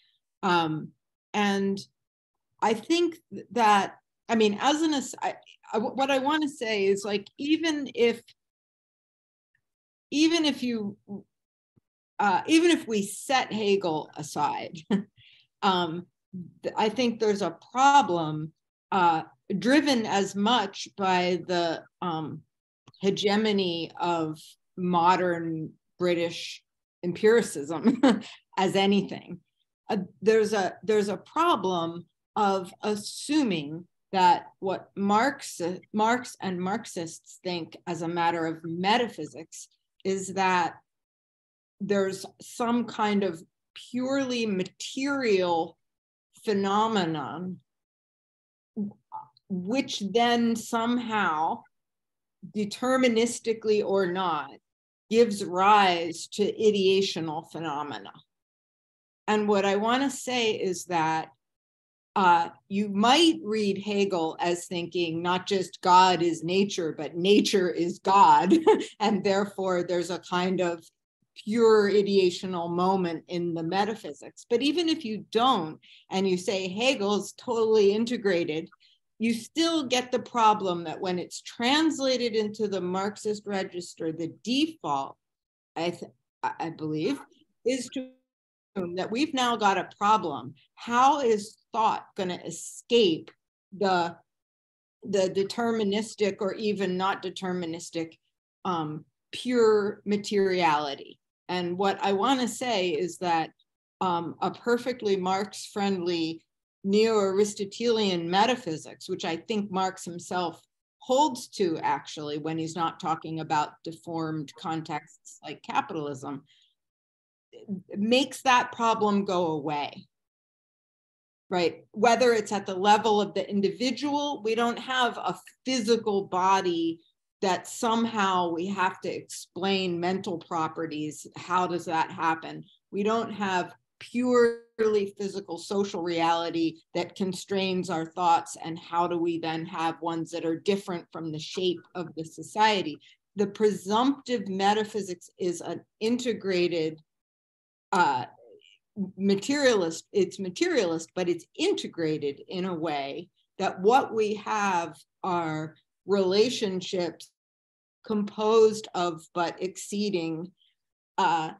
Um, and I think that, I mean, as an, what I want to say is like, even if, even if you, uh, even if we set Hegel aside, um, I think there's a problem uh, driven as much by the um, hegemony of modern British empiricism as anything. There's a there's a problem of assuming that what Marx Marx and Marxists think as a matter of metaphysics is that there's some kind of purely material phenomenon which then somehow deterministically or not, gives rise to ideational phenomena. And what I want to say is that uh, you might read Hegel as thinking not just God is nature, but nature is God. and therefore, there's a kind of pure ideational moment in the metaphysics. But even if you don't, and you say Hegel's totally integrated, you still get the problem that when it's translated into the Marxist register, the default, I, th- I believe, is to that we've now got a problem. How is thought going to escape the the deterministic or even not deterministic um, pure materiality? And what I want to say is that um, a perfectly Marx friendly neo Aristotelian metaphysics, which I think Marx himself holds to actually when he's not talking about deformed contexts like capitalism, makes that problem go away. Right? Whether it's at the level of the individual, we don't have a physical body that somehow we have to explain mental properties. How does that happen? We don't have purely physical social reality that constrains our thoughts and how do we then have ones that are different from the shape of the society the presumptive metaphysics is an integrated uh, materialist it's materialist but it's integrated in a way that what we have are relationships composed of but exceeding uh,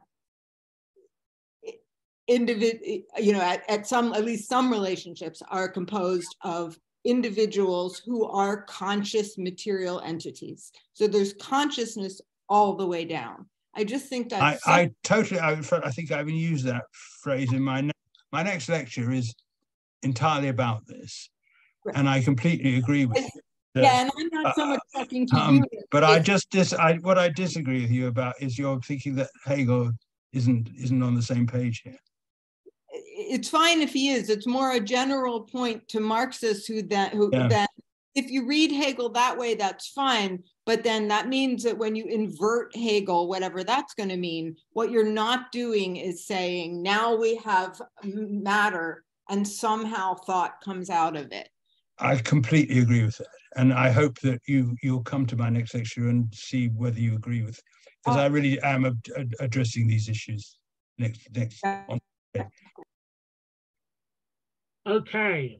individual, you know, at, at some, at least some relationships are composed of individuals who are conscious material entities. So there's consciousness all the way down. I just think that I, I totally, I, I think I even use that phrase in my my next lecture is entirely about this, right. and I completely agree with you. yeah, and I'm not so much uh, talking to um, you. But I just dis, I what I disagree with you about is you're thinking that Hegel isn't isn't on the same page here it's fine if he is. It's more a general point to Marxists who that who yeah. that if you read Hegel that way, that's fine. But then that means that when you invert Hegel, whatever that's going to mean, what you're not doing is saying now we have matter and somehow thought comes out of it. I completely agree with that, and I hope that you you'll come to my next lecture and see whether you agree with, because uh, I really am ad addressing these issues next next. On. Okay,